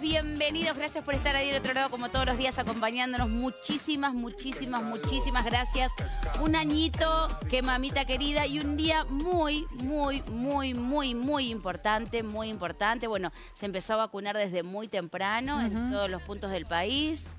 bienvenidos, gracias por estar ahí del otro lado como todos los días acompañándonos. Muchísimas, muchísimas, muchísimas gracias. Un añito, que mamita querida, y un día muy, muy, muy, muy, muy importante, muy importante. Bueno, se empezó a vacunar desde muy temprano en todos los puntos del país.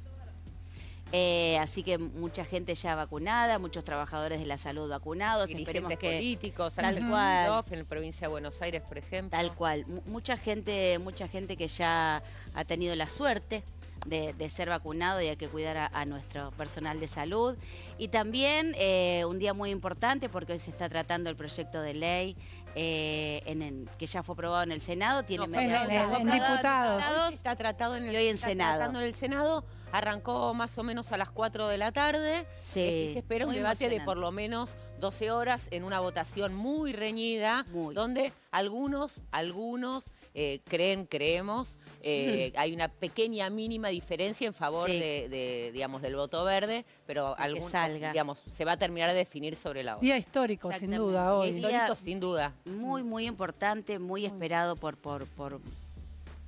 Eh, así que mucha gente ya vacunada, muchos trabajadores de la salud vacunados. Esperemos que políticos, tal cual, en la provincia de Buenos Aires, por ejemplo. Tal cual, mucha gente, mucha gente que ya ha tenido la suerte de, ser vacunado y hay que cuidar a, nuestro personal de salud. Y también eh, un día muy importante porque hoy se está tratando el proyecto de ley eh, en que ya fue aprobado en el Senado. Tiene en, diputados. Está tratado en el, y hoy en Senado. en el Senado. Arrancó más o menos a las 4 de la tarde. Sí, y se espera un debate de por lo menos 12 horas en una votación muy reñida, donde algunos, algunos eh, creen, creemos, eh, hay una pequeña mínima diferencia en favor de, digamos, del voto verde, pero algunos, digamos, se va a terminar de definir sobre la hora. Día histórico, sin duda, hoy. Histórico, sin duda. Muy, muy importante, muy esperado por, por, por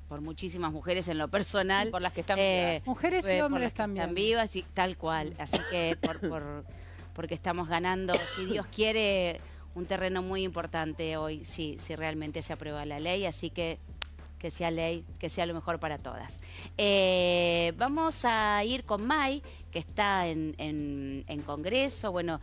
por muchísimas mujeres en lo personal. por las que están eh, vivas. Mujeres y hombres también. Están vivas y tal cual. Así que por, por, porque estamos ganando, si Dios quiere, un terreno muy importante hoy, si, si realmente se aprueba la ley. Así que que sea ley, que sea lo mejor para todas. Eh, vamos a ir con Mai, que está en, en Congreso. Bueno,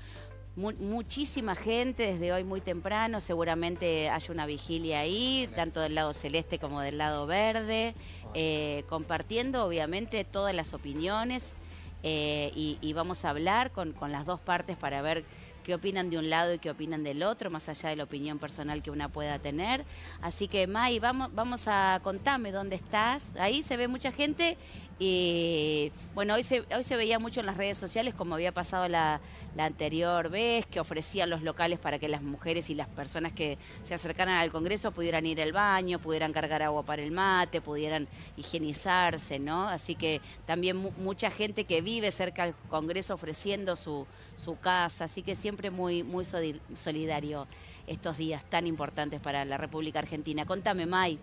muchísima gente desde hoy muy temprano, seguramente haya una vigilia ahí, tanto del lado celeste como del lado verde, eh, compartiendo obviamente todas las opiniones eh, y, vamos a hablar con, con las dos partes para ver qué opinan de un lado y qué opinan del otro, más allá de la opinión personal que una pueda tener. Así que, May, vamos, vamos a contarme dónde estás. Ahí se ve mucha gente y, bueno, hoy se, hoy se veía mucho en las redes sociales, como había pasado la, anterior vez, que ofrecían los locales para que las mujeres y las personas que se acercaran al Congreso pudieran ir al baño, pudieran cargar agua para el mate, pudieran higienizarse, ¿no? Así que también mucha gente que vive cerca del Congreso ofreciendo su, su casa, así que siempre muy, muy solidario estos días tan importantes para la República Argentina. Contame, May.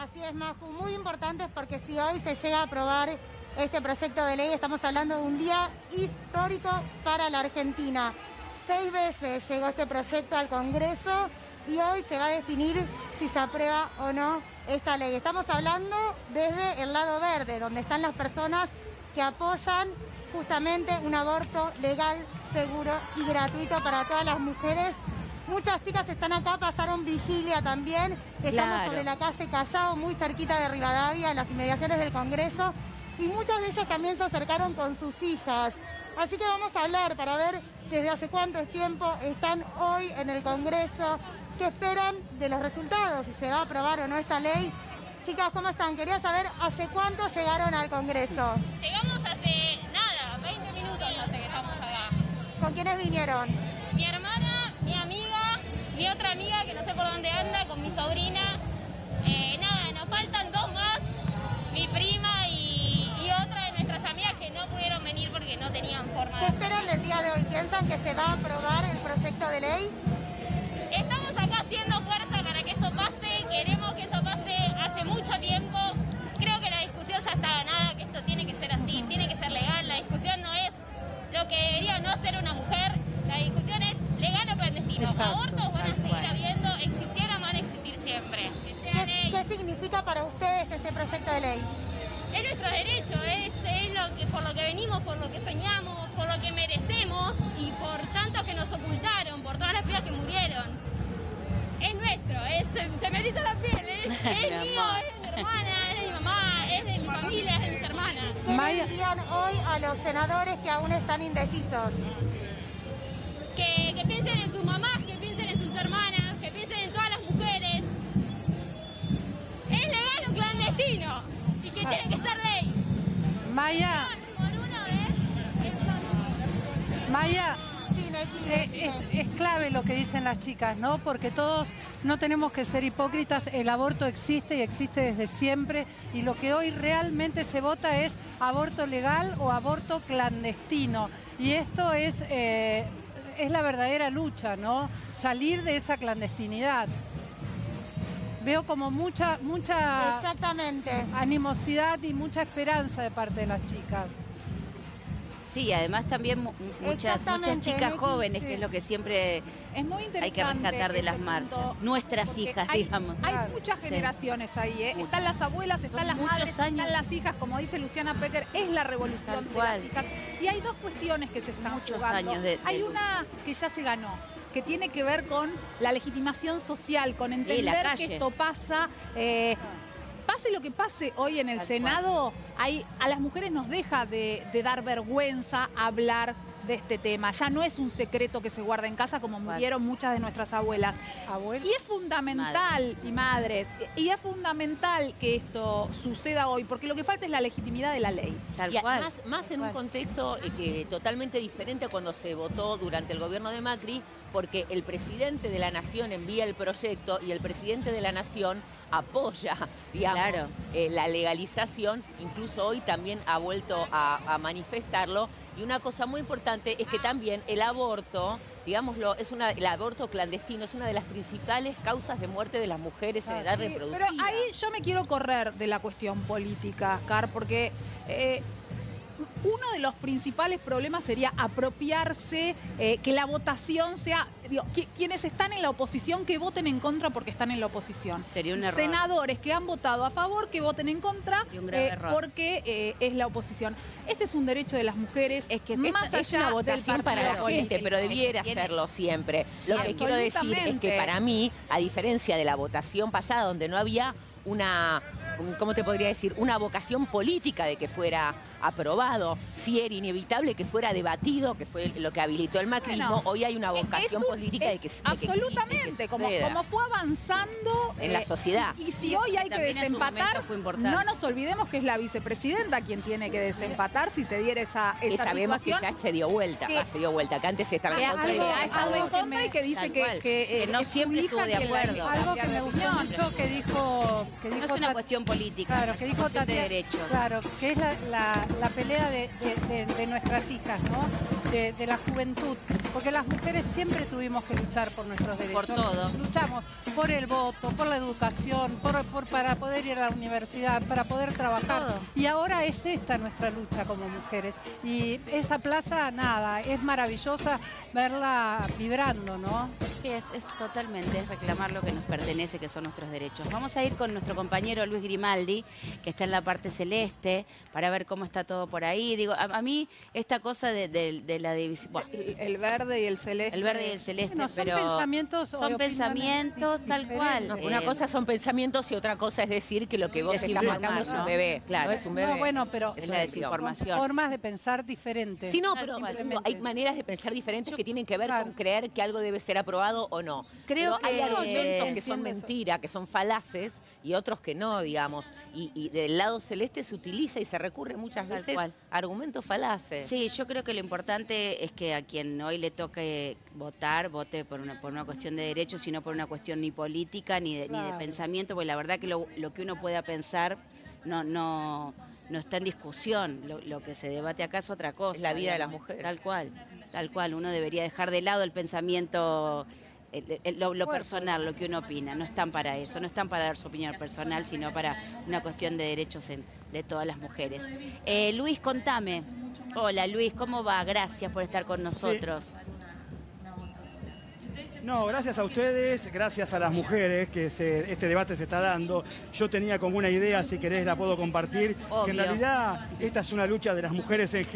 Así es, Maju, muy importantes porque si hoy se llega a aprobar este proyecto de ley, estamos hablando de un día histórico para la Argentina. Seis veces llegó este proyecto al Congreso y hoy se va a definir si se aprueba o no esta ley. Estamos hablando desde el lado verde, donde están las personas que apoyan justamente un aborto legal, seguro y gratuito para todas las mujeres. Muchas chicas están acá, pasaron vigilia también. Estamos sobre la calle Callao, muy cerquita de Rivadavia, en las inmediaciones del Congreso. Y muchas de ellas también se acercaron con sus hijas. Así que vamos a hablar para ver desde hace cuánto tiempo están hoy en el Congreso, qué esperan de los resultados, si se va a aprobar o no esta ley. Chicas, ¿cómo están? Quería saber hace cuánto llegaron al Congreso. Llegamos hace ¿Con quiénes vinieron? Mi hermana, mi mi otra amiga que no sé por dónde anda, con mi sobrina. Eh, nada, nos faltan dos más, mi prima y, otra de nuestras amigas que no pudieron venir porque no tenían forma ¿Qué esperan del día de hoy? ¿Piensan que se va a aprobar el proyecto de ley? Estamos acá haciendo fuerza para que eso pase, queremos que eso pase hace mucho tiempo. Creo que la discusión ya está ganada, que esto tiene que ser así, tiene que ser legal. La discusión no es lo que debería no ser una mujer. La discusión es legal o clandestino. Abortos significa para ustedes este proyecto de ley? Es nuestro derecho, es, lo que, por lo que venimos, por lo que soñamos, por lo que merecemos y por tantos que nos ocultaron, por todas las pibas que murieron. Es nuestro, es, se me eriza la piel, es, es mío, es de mi hermana, es de mi mamá, es de mi familia, es de mis hermanas. ¿Qué le dirían hoy a los senadores que aún están indecisos? Que, que piensen en sus mamás, que tiene que ser ley. Maya. Maya, eh, es, clave lo que dicen las chicas, ¿no? Porque todos no tenemos que ser hipócritas, el aborto existe y existe desde siempre y lo que hoy realmente se vota es aborto legal o aborto clandestino. Y esto es, eh, es la verdadera lucha, ¿no? Salir de esa clandestinidad. Veo como mucha, mucha Exactamente. animosidad y mucha esperanza de parte de las chicas. Sí, además también mu- muchas, muchas chicas jóvenes, sí. que es lo que siempre Es muy interesante. hay que rescatar de las punto, marchas. Nuestras hijas, hay, digamos. Hay Claro. muchas Sí. generaciones ahí, ¿eh? Están las abuelas, están Son las madres, años. están las hijas, como dice Luciana Pecker, es la revolución de las hijas. Y hay dos cuestiones que se están Muchos jugando. años de- de hay lucha. una que ya se ganó, que tiene que ver con la legitimación social, con entender que esto pasa. eh, Pase lo que pase hoy en el Senado, hay, a las mujeres nos deja de, de dar vergüenza hablar de este tema. Ya no es un secreto que se guarda en casa como murieron muchas de nuestras abuelas. Abuela. Y es fundamental, y madres, y es fundamental que esto suceda hoy, porque lo que falta es la legitimidad de la ley. Tal y cual. más, más en un contexto eh, que totalmente diferente a cuando se votó durante el gobierno de Macri, porque el presidente de la nación envía el proyecto y el presidente de la nación apoya, digamos, claro. eh, la legalización, incluso hoy también ha vuelto a, a manifestarlo. Y una cosa muy importante es que también el aborto, digámoslo, es una, el aborto clandestino es una de las principales causas de muerte de las mujeres en edad Sí, reproductiva. pero ahí yo me quiero correr de la cuestión política, Car, porque eh, uno de los principales problemas sería apropiarse, eh, que la votación sea, digo, quienes están en la oposición que voten en contra porque están en la oposición. Sería un error. Senadores que han votado a favor que voten en contra Y un grave eh, error. porque eh, es la oposición. Este es un derecho de las mujeres. Es que más Esta es allá una del votación para la gente, pero debiera tiene- hacerlo siempre. Sí, Lo que quiero decir es que para mí, a diferencia de la votación pasada, donde no había una, un- ¿cómo te podría decir? Una vocación política de que fuera aprobado, sí era inevitable que fuera debatido, que fue lo que habilitó el macrismo, Bueno, hoy hay una vocación un- política de que, de que exista y que absolutamente como, como fue avanzando En la sociedad. y, y si hoy hay que desempatar fue no nos olvidemos que es la vicepresidenta quien tiene que desempatar si se diera esa, Que esa sabemos que situación ya se dio vuelta, que- ah, se dio vuelta, que antes estaba que en contra y que ahora ha está a estado en contra y que dice que, que, eh, Que no siempre hija estuvo de acuerdo. Algo que me de gustó mucho que dijo, que dijo No es una cuestión política, Claro, que dijo de derechos. Claro, que es la, la- pelea de nuestras hijas, ¿no? De, de la juventud. Porque las mujeres siempre tuvimos que luchar por nuestros derechos. Por todo. Luchamos por el voto, por la educación, por, por- para poder ir a la universidad, para poder trabajar. Todo. Y ahora es esta nuestra lucha como mujeres. Y esa plaza, nada, es maravillosa verla vibrando, ¿no? Sí, es, es totalmente, es reclamar lo que nos pertenece, que son nuestros derechos. Vamos a ir con nuestro compañero Luis Grimaldi, que está en la parte celeste, para ver cómo está todo por ahí. Digo, a, a mí esta cosa de, de- de la división, bueno, el, el verde y el celeste el verde y el celeste, Bueno, son pero pensamientos son pensamientos tal cual. Una Eh, cosa son pensamientos y otra cosa es decir que lo que vos estás matando es un ¿no? bebé. Claro. No es un bebé. No, bueno, pero Es la desinformación. formas de pensar diferentes. Sí, no, pero Simplemente. hay maneras de pensar diferentes que tienen que ver Claro. con creer que algo debe ser aprobado o no. Creo Pero hay que- argumentos que son eso. mentira, que son falaces y otros que no, digamos. Y, y del lado celeste se utiliza y se recurre muchas veces argumentos falaces. Sí, yo creo que lo importante es que a quien hoy le toque votar, vote por una, por una cuestión de derechos, sino por una cuestión ni política ni de, ni de pensamiento, porque la verdad que lo, lo que uno pueda pensar no, no, no está en discusión. Lo, lo que se debate acá es otra cosa. Es la vida de las mujeres. Tal cual, tal cual. Uno debería dejar de lado el pensamiento. el- el- lo, lo personal, lo que uno opina, no están para eso, no están para dar su opinión personal, sino para una cuestión de derechos en- de todas las mujeres. Eh, Luis, contame. Hola Luis, ¿cómo va? Gracias por estar con nosotros. No, gracias a ustedes, gracias a las mujeres que se- este debate se está dando. Yo tenía como una idea, si querés la puedo compartir, que en realidad esta es una lucha de las mujeres en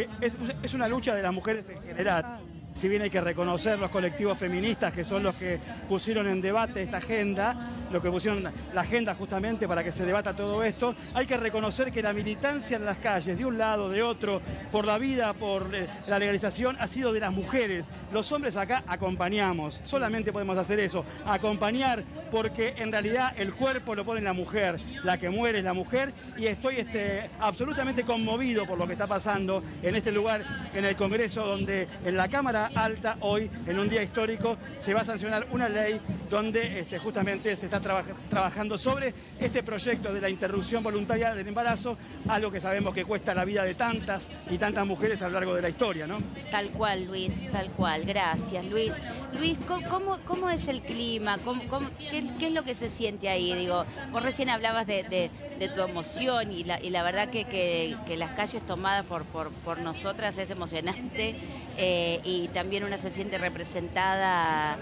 es una lucha de las mujeres en general. Si bien hay que reconocer los colectivos feministas que son los que pusieron en debate esta agenda, lo que pusieron la agenda justamente para que se debata todo esto, hay que reconocer que la militancia en las calles, de un lado, de otro, por la vida, por eh, la legalización, ha sido de las mujeres. Los hombres acá acompañamos, solamente podemos hacer eso, acompañar, porque en realidad el cuerpo lo pone la mujer, la que muere es la mujer, y estoy este, absolutamente conmovido por lo que está pasando en este lugar, en el Congreso, donde en la Cámara Alta, hoy, en un día histórico, se va a sancionar una ley donde este, justamente se está traba- trabajando sobre este proyecto de la interrupción voluntaria del embarazo, algo que sabemos que cuesta la vida de tantas y tantas mujeres a lo largo de la historia, ¿no? Tal cual, Luis, tal cual. Gracias, Luis. Luis, ¿cómo, cómo, es el clima? ¿Cómo, cómo- qué, ¿qué, es lo que se siente ahí? Digo, vos recién hablabas de, tu emoción y la, verdad que, las calles tomadas por, por, nosotras es emocionante eh, y también una se siente representada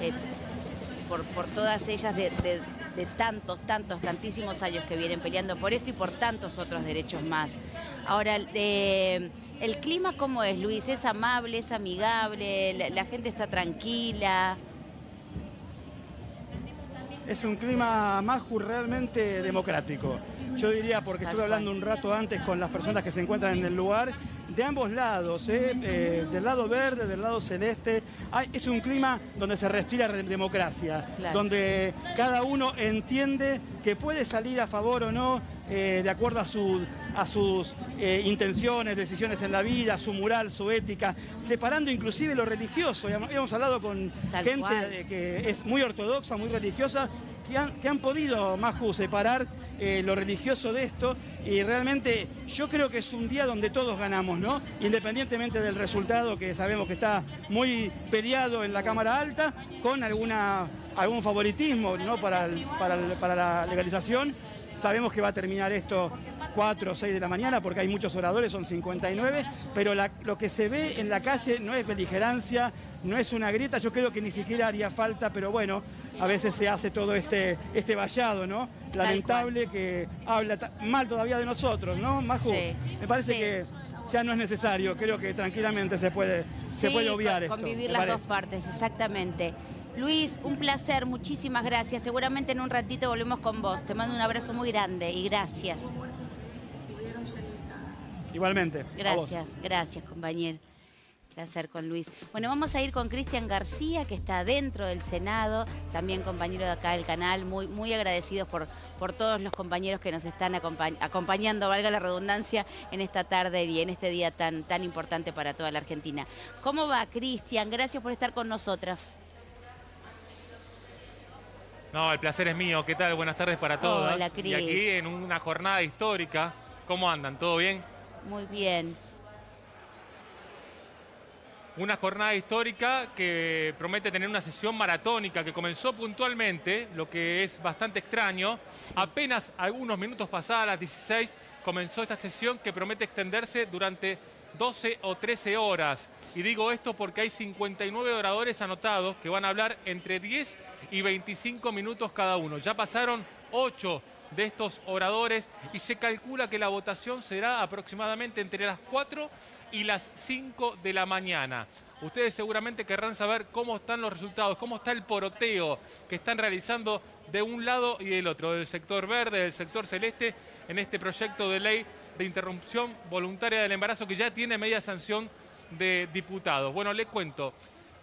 eh, por, por, todas ellas de, de tantos, tantos, tantísimos años que vienen peleando por esto y por tantos otros derechos más. Ahora, el clima cómo es, Luis? ¿Es amable, es amigable? la gente está tranquila? Es un clima más realmente democrático. Yo diría, porque estuve hablando un rato antes con las personas que se encuentran en el lugar, de ambos lados, ¿eh? Eh, del lado verde, del lado celeste, es un clima donde se respira democracia, donde cada uno entiende que puede salir a favor o no eh, de acuerdo a, a sus intenciones, decisiones en la vida, su moral, su ética, separando inclusive lo religioso. Hemos hablado con gente que es muy ortodoxa, muy religiosa, que han, podido, Maju, separar eh, lo religioso de esto y realmente yo creo que es un día donde todos ganamos, ¿no? Independientemente del resultado que sabemos que está muy peleado en la Cámara Alta, con alguna, algún favoritismo, ¿no? Para, para la legalización. Sabemos que va a terminar esto 4 o 6 de la mañana porque hay muchos oradores, son 59, pero lo que se ve en la calle no es beligerancia, no es una grieta, yo creo que ni siquiera haría falta, pero bueno, a veces se hace todo este, este vallado, ¿no? Lamentable que habla mal todavía de nosotros, ¿no, Maju? Me parece que ya no es necesario, creo que tranquilamente se puede, se puede obviar esto. Convivir las dos partes, exactamente. Luis, un placer, muchísimas gracias. Seguramente en un ratito volvemos con vos. Te mando un abrazo muy grande y gracias. Igualmente. Gracias, gracias, compañero. Placer con Luis. Bueno, vamos a ir con Cristian García, que está dentro del Senado, también compañero de acá del canal, muy, muy agradecidos por, por todos los compañeros que nos están acompañando, valga la redundancia, en esta tarde y en este día tan, tan importante para toda la Argentina. ¿Cómo va, Cristian? Gracias por estar con nosotras. No, el placer es mío. ¿Qué tal? Buenas tardes para todos. Hola, Cris. Y aquí en una jornada histórica, ¿cómo andan? ¿Todo bien? Muy bien. Una jornada histórica que promete tener una sesión maratónica que comenzó puntualmente, lo que es bastante extraño. Apenas algunos minutos pasadas, a las 16, comenzó esta sesión que promete extenderse durante 12 o 13 horas. Y digo esto porque hay 59 oradores anotados que van a hablar entre 10 y 25 minutos cada uno. Ya pasaron 8 de estos oradores y se calcula que la votación será aproximadamente entre las 4 y las 5 de la mañana. Ustedes seguramente querrán saber cómo están los resultados, cómo está el poroteo que están realizando de un lado y del otro, del sector verde, del sector celeste, en este proyecto de ley de interrupción voluntaria del embarazo que ya tiene media sanción de diputados. Bueno, le cuento,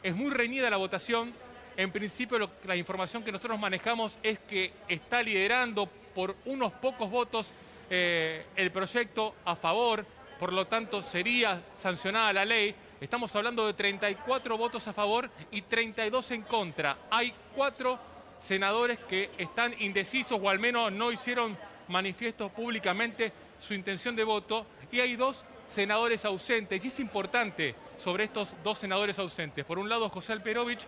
es muy reñida la votación. En principio la información que nosotros manejamos es que está liderando por unos pocos votos eh, el proyecto a favor, por lo tanto sería sancionada la ley. Estamos hablando de 34 votos a favor y 32 en contra. Hay cuatro senadores que están indecisos o al menos no hicieron manifiestos públicamente su intención de voto y hay dos senadores ausentes. Y es importante sobre estos dos senadores ausentes. Por un lado, José Alperovich,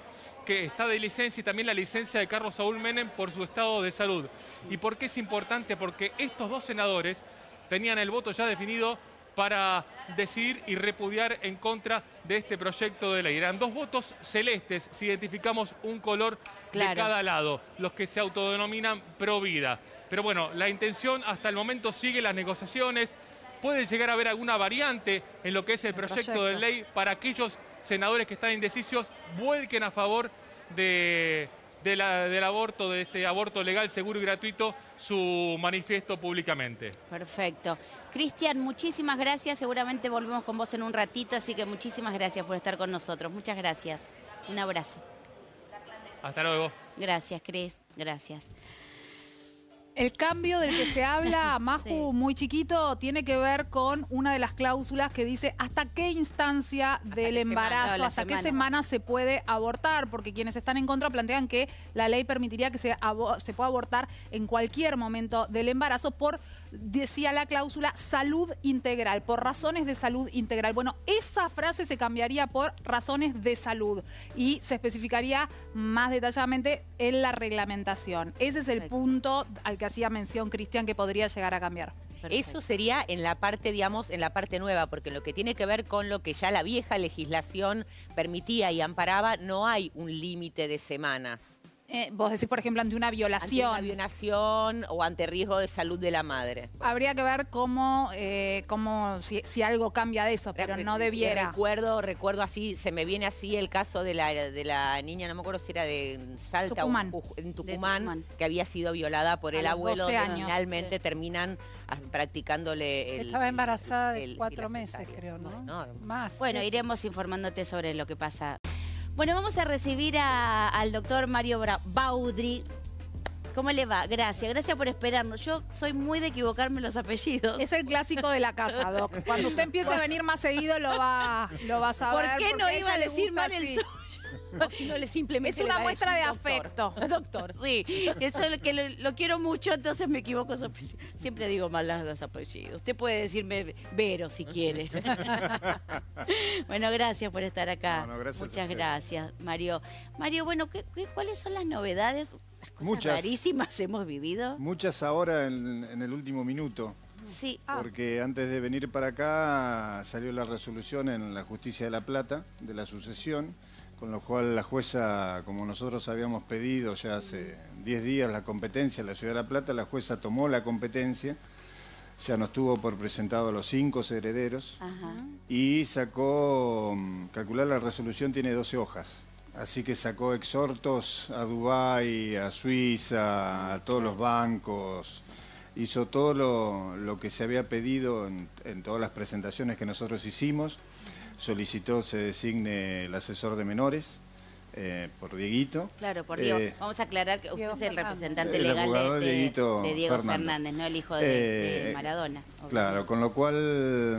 que está de licencia, y también la licencia de Carlos Saúl Menem por su estado de salud. ¿Y por qué es importante? Porque estos dos senadores tenían el voto ya definido para decidir y repudiar en contra de este proyecto de ley. Eran dos votos celestes, si identificamos un color de cada lado, los que se autodenominan pro vida. Pero bueno, la intención hasta el momento sigue las negociaciones. Puede llegar a haber alguna variante en lo que es el, proyecto, de ley para aquellos senadores que están indecisos, vuelquen a favor de, del aborto, de este aborto legal, seguro y gratuito, su manifiesto públicamente. Perfecto. Cristian, muchísimas gracias. Seguramente volvemos con vos en un ratito, así que muchísimas gracias por estar con nosotros. Muchas gracias. Un abrazo. Hasta luego. Gracias, Cris. Gracias. El cambio del que se habla, Maju, muy chiquito, tiene que ver con una de las cláusulas que dice hasta qué instancia del embarazo, hasta qué semana. se puede abortar, porque quienes están en contra plantean que la ley permitiría que se, se pueda abortar en cualquier momento del embarazo por, decía la cláusula, salud integral, por razones de salud integral. Bueno, esa frase se cambiaría por razones de salud y se especificaría más detalladamente en la reglamentación. Ese es el punto al que hacía mención Cristian que podría llegar a cambiar. Eso sería en la parte, digamos, en la parte nueva, porque en lo que tiene que ver con lo que ya la vieja legislación permitía y amparaba, no hay un límite de semanas. Eh, vos decís, por ejemplo, ante una violación. Ante una violación o ante riesgo de salud de la madre. Habría que ver cómo, eh, cómo si, algo cambia de eso, pero no debiera. Recuerdo, recuerdo así, se me viene así el caso de la, de la niña, no me acuerdo si era de Salta o en Tucumán, que había sido violada por el abuelo. y finalmente terminan practicándole el. Estaba embarazada de cuatro meses, creo, ¿no? Más. Bueno, iremos informándote sobre lo que pasa. Bueno, vamos a recibir al doctor Mario Baudri. ¿Cómo le va? Gracias, gracias por esperarnos. Yo soy muy de equivocarme los apellidos. Es el clásico de la casa, Doc. Cuando usted empiece a venir más seguido lo va, lo va a saber. ¿Por qué no iba a decir mal el suyo? es una muestra de afecto. Doctor, sí. Eso es lo que lo, quiero mucho, entonces me equivoco su apellido. Siempre digo mal los apellidos. Usted puede decirme Vero si quiere. bueno, gracias por estar acá. Muchas gracias, Mario. Mario, bueno, cuáles son las novedades? Las cosas muchas, rarísimas hemos vivido. Muchas ahora en, en el último minuto. Sí. Porque antes de venir para acá salió la resolución en la Justicia de la Plata de la sucesión con lo cual la jueza, como nosotros habíamos pedido ya hace 10 días la competencia en la Ciudad de La Plata, la jueza tomó la competencia, ya nos tuvo por presentado a los cinco herederos y sacó, mm, calcular la resolución tiene 12 hojas, así que sacó exhortos a Dubái, a Suiza, a todos los bancos, hizo todo lo, que se había pedido en todas las presentaciones que nosotros hicimos solicitó se designe el asesor de menores. Eh, por Dieguito. Claro, por Diego. Eh, Vamos a aclarar que usted es el representante legal de, Diego Fernández. no el hijo de, eh, Maradona. Claro, con lo cual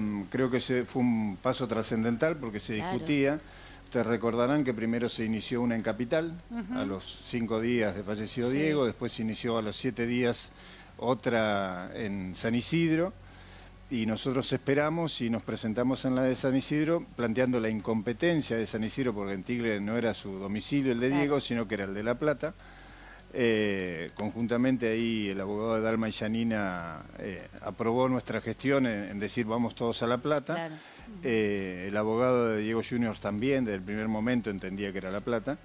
mm, creo que se, fue un paso trascendental porque se discutía. Ustedes recordarán que primero se inició una en Capital, a los cinco días de fallecido Diego, después se inició a los siete días otra en San Isidro y nosotros esperamos y nos presentamos en la de San Isidro planteando la incompetencia de San Isidro porque en Tigre no era su domicilio el de Diego, sino que era el de La Plata. Eh, conjuntamente ahí el abogado de Dalma y Yanina eh, aprobó nuestra gestión en, decir vamos todos a La Plata. Eh, el abogado de Diego Juniors también, desde el primer momento entendía que era La Plata.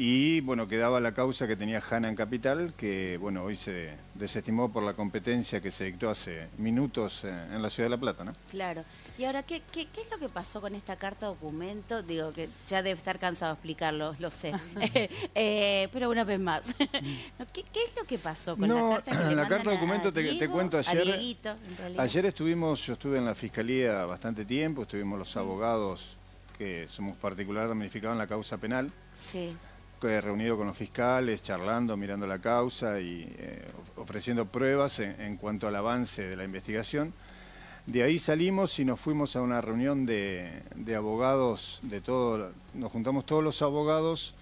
Y bueno, quedaba la causa que tenía Hanna en Capital, que bueno, hoy se desestimó por la competencia que se dictó hace minutos en la Ciudad de La Plata, ¿no? Claro. Y ahora, ¿qué, qué, es lo que pasó con esta carta documento? Digo, que ya debe estar cansado de explicarlo, lo sé. Eh, pero una vez más. ¿Qué, es lo que pasó con la carta? la carta documento te, te, cuento ayer. ayer estuvimos, yo estuve en la Fiscalía bastante tiempo, estuvimos los abogados que somos particular damnificados en la causa penal. Sí reunido con los fiscales, charlando, mirando la causa y eh, ofreciendo pruebas en, cuanto al avance de la investigación. De ahí salimos y nos fuimos a una reunión de, de abogados, de todo, nos juntamos todos los abogados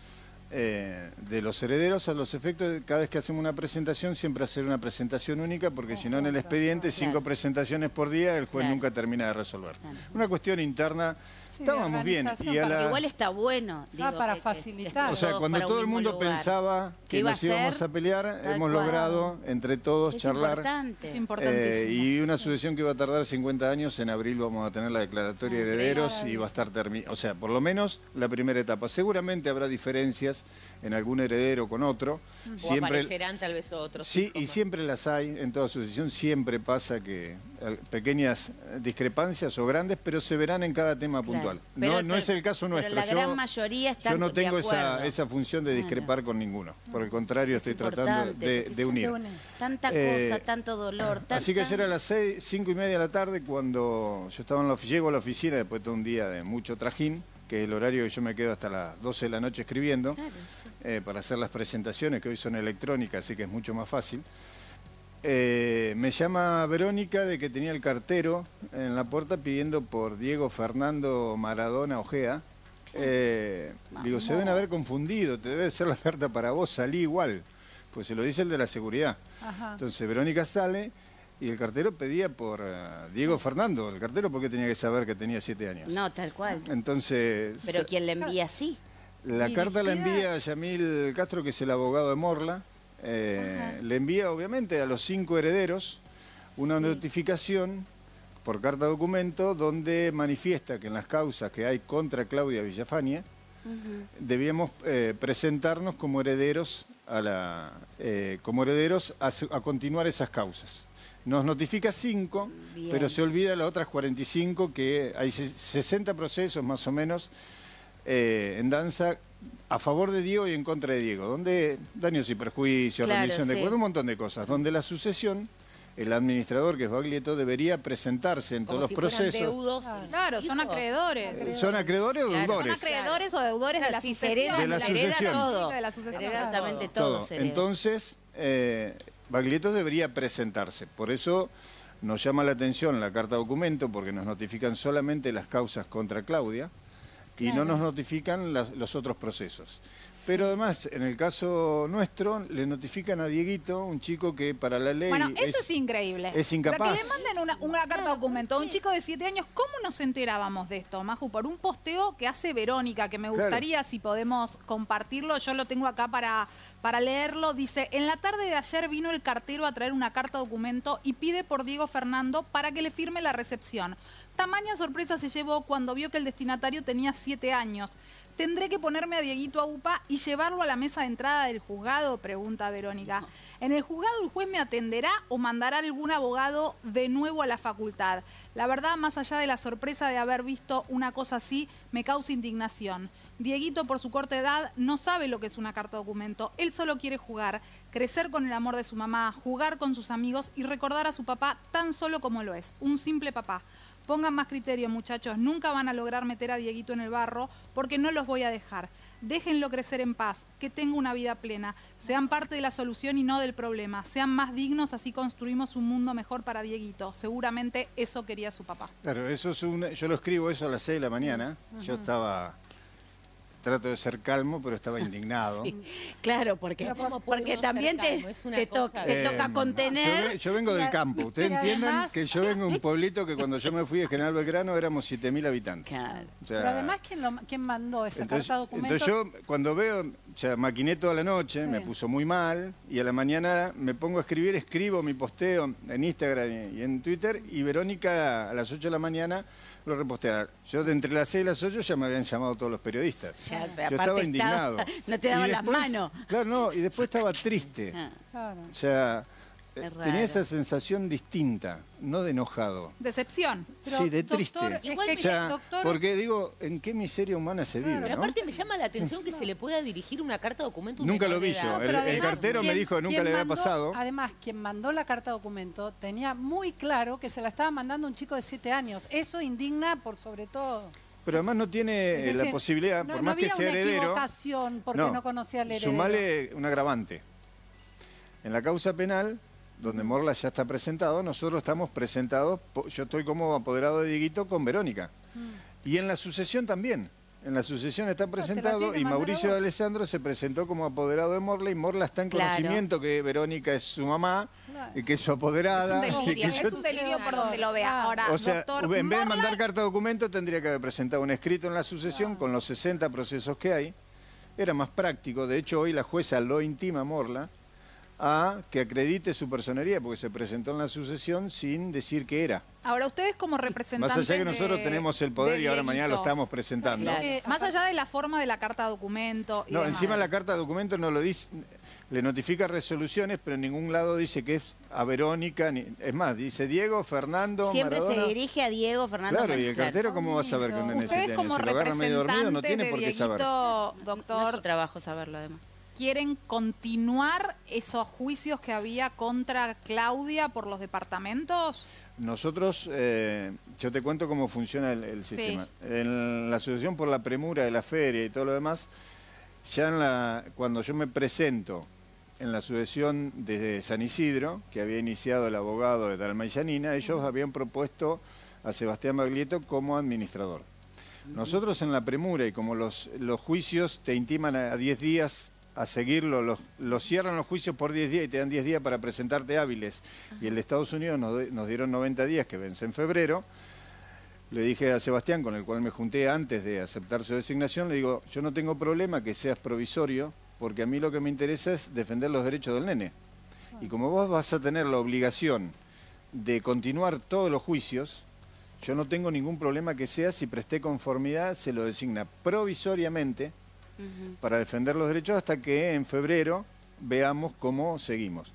eh, de los herederos a los efectos, cada vez que hacemos una presentación, siempre hacer una presentación única, porque si no en el expediente, cinco presentaciones por día, el juez nunca termina de resolver. Una cuestión interna, estábamos bien. Y Igual está bueno. Ah, para facilitar. O sea, cuando todo el mundo pensaba que nos íbamos a pelear, hemos logrado entre todos charlar. Importante. Eh, y una sucesión que iba a tardar 50 años, en abril vamos a tener la declaratoria de herederos y va a estar terminada. O sea, por lo menos la primera etapa. Seguramente habrá diferencias en algún heredero con otro. Siempre, aparecerán tal vez otros. Sí, y siempre las hay, en toda sucesión siempre pasa que pequeñas discrepancias o grandes, pero se verán en cada tema puntual. no, no es el caso nuestro. la gran mayoría está Yo no tengo esa, esa, función de discrepar con ninguno. Por el contrario, estoy tratando de, unir. Tanta eh, cosa, tanto dolor. Así que ayer a las seis, cinco y media de la tarde, cuando yo estaba en la, llego a la oficina después de un día de mucho trajín, que es el horario que yo me quedo hasta las 12 de la noche escribiendo, eh, para hacer las presentaciones que hoy son electrónicas, así que es mucho más fácil. Eh, me llama Verónica de que tenía el cartero en la puerta pidiendo por Diego Fernando Maradona Ojea. Eh, digo, se deben haber confundido, te debe ser la carta para vos, salí igual. Pues se lo dice el de la seguridad. Entonces Verónica sale y el cartero pedía por eh, Diego Fernando. El cartero porque tenía que saber que tenía siete años. No, tal cual. Entonces... Pero quien le envía así. La carta la envía a Yamil Castro, que es el abogado de Morla. Eh, le envía obviamente a los cinco herederos una notificación por carta documento donde manifiesta que en las causas que hay contra Claudia Villafania debíamos eh, presentarnos como herederos a la como herederos a continuar esas causas. Nos notifica 5, pero se olvida las otras 45, que hay 60 procesos más o menos eh, en danza a favor de Diego y en contra de Diego, donde daños y perjuicios, remisión de cuerpo, un montón de cosas, donde la sucesión el administrador, que es Baglietto, debería presentarse en todos los procesos. Claro, son acreedores. ¿Son acreedores o deudores? Son acreedores o deudores de la sucesión. De la sucesión. Todo. Exactamente todo. Entonces, eh, Baglietto debería presentarse. Por eso nos llama la atención la carta documento, porque nos notifican solamente las causas contra Claudia y no nos notifican los otros procesos. Pero además, en el caso nuestro, le notifican a Dieguito, un chico que para la ley. Bueno, eso es, increíble. Es incapaz. O que le manden una, carta documento a un chico de siete años. ¿Cómo nos enterábamos de esto, Maju? Por un posteo que hace Verónica, que me gustaría si podemos compartirlo. Yo lo tengo acá para, para leerlo. Dice: En la tarde de ayer vino el cartero a traer una carta documento y pide por Diego Fernando para que le firme la recepción. Tamaña sorpresa se llevó cuando vio que el destinatario tenía siete años. ¿Tendré que ponerme a Dieguito a UPA y llevarlo a la mesa de entrada del juzgado? Pregunta Verónica. ¿En el juzgado el juez me atenderá o mandará algún abogado de nuevo a la facultad? La verdad, más allá de la sorpresa de haber visto una cosa así, me causa indignación. Dieguito, por su corta edad, no sabe lo que es una carta documento. Él solo quiere jugar, crecer con el amor de su mamá, jugar con sus amigos y recordar a su papá tan solo como lo es, un simple papá. Pongan más criterio, muchachos. Nunca van a lograr meter a Dieguito en el barro porque no los voy a dejar. Déjenlo crecer en paz, que tenga una vida plena. Sean parte de la solución y no del problema. Sean más dignos, así construimos un mundo mejor para Dieguito. Seguramente eso quería su papá. Claro, eso es un, yo lo escribo eso a las 6 de la mañana. Yo estaba trato de ser calmo, pero estaba indignado. claro, porque, porque también te, toca, toca contener. Yo, vengo del campo. Ustedes entiendan que yo vengo de un pueblito que cuando yo me fui de General Belgrano éramos 7.000 habitantes. Claro. pero además, ¿quién, mandó esa carta documento? Entonces yo, cuando veo, o sea, maquiné toda la noche, me puso muy mal, y a la mañana me pongo a escribir, escribo mi posteo en Instagram y en Twitter, y Verónica a las 8 de la mañana lo repostear. Yo de entre las 6 y las 8 ya me habían llamado todos los periodistas. Yo estaba indignado. no te daban las manos. Claro, no, y después estaba triste. Ah. O sea, tenía esa sensación distinta, no de enojado. Decepción. sí, de triste. porque digo, ¿en qué miseria humana se vive? Pero aparte me llama la atención que se le pueda dirigir una carta documento. Nunca lo vi yo. El, cartero me dijo que nunca le había pasado. Además, quien mandó la carta documento tenía muy claro que se la estaba mandando un chico de siete años. Eso indigna por sobre todo. Pero además no tiene la posibilidad, por más que sea heredero. porque no, conocía al heredero. Sumale un agravante. En la causa penal donde Morla ya está presentado, nosotros estamos presentados, yo estoy como apoderado de Dieguito con Verónica. Mm. Y en la sucesión también. En la sucesión está presentado y Mauricio de Alessandro se presentó como apoderado de Morla y Morla está en conocimiento que Verónica es su mamá y que es su apoderada. Es un delirio, es un delirio por donde lo vea. Ahora, o sea, en vez de mandar carta documento tendría que haber presentado un escrito en la sucesión con los 60 procesos que hay. Era más práctico, de hecho hoy la jueza lo intima a Morla a que acredite su personería, porque se presentó en la sucesión sin decir que era. Ahora, ustedes como representantes... Más allá que nosotros tenemos el poder y ahora mañana lo estamos presentando. más allá de la forma de la carta documento... no, encima la carta documento no lo dice, le notifica resoluciones, pero en ningún lado dice que es a Verónica, ni, es más, dice Diego, Fernando, Siempre se dirige a Diego, Fernando. Claro, y el cartero cómo va a saber que un nene Ustedes como representantes no tiene por qué saber. doctor... No trabajo saberlo además quieren continuar esos juicios que había contra Claudia por los departamentos? Nosotros, eh, yo te cuento cómo funciona el, sistema. En la Asociación por la Premura de la Feria y todo lo demás, ya en la, cuando yo me presento en la sucesión de San Isidro, que había iniciado el abogado de Dalma y ellos habían propuesto a Sebastián Baglietto como administrador. Nosotros en la premura y como los, los juicios te intiman a 10 días a seguirlo, los, cierran los juicios por 10 días y te dan 10 días para presentarte hábiles. Y el Estados Unidos nos, nos, dieron 90 días que vence en febrero. Le dije a Sebastián, con el cual me junté antes de aceptar su designación, le digo, yo no tengo problema que seas provisorio, porque a mí lo que me interesa es defender los derechos del nene. Y como vos vas a tener la obligación de continuar todos los juicios, yo no tengo ningún problema que sea si presté conformidad, se lo designa provisoriamente para defender los derechos hasta que en febrero veamos cómo seguimos.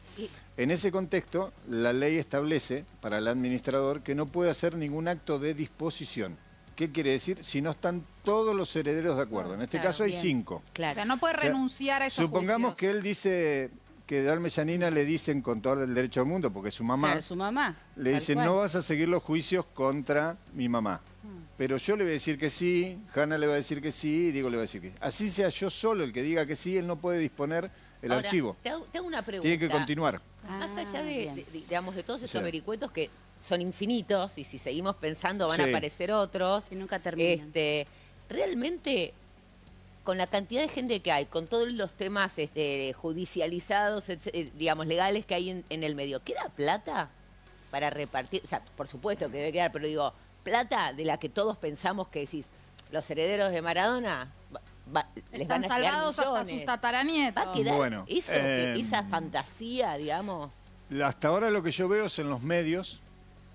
En ese contexto, la ley establece para el administrador que no puede hacer ningún acto de disposición. ¿Qué quiere decir? Si no están todos los herederos de acuerdo. En este caso hay cinco. Claro. no puede renunciar a esos Supongamos que él dice, que Dalme Yanina le dicen con todo el derecho al mundo, porque es su mamá. Claro, su mamá. Le dicen, no vas a seguir los juicios contra mi mamá. Pero yo le voy a decir que sí, Hanna le va a decir que sí, y Diego le va a decir que sí. Así sea yo solo el que diga que sí, él no puede disponer el archivo. Te hago, una pregunta. Tiene que continuar. Más allá ah, de, digamos, de todos esos vericuetos que son infinitos y si seguimos pensando van a aparecer otros. Y nunca terminan. Este, realmente con la cantidad de gente que hay, con todos los temas este, judicializados, eh, digamos, legales que hay en, el medio, ¿queda plata para repartir? O sea, por supuesto que debe quedar, pero digo, plata de la que todos pensamos que decís, los herederos de Maradona les Están van a salvados hasta sus tataranietos. Va a quedar bueno, em, esa fantasía, digamos. Hasta ahora lo que yo veo es en los medios,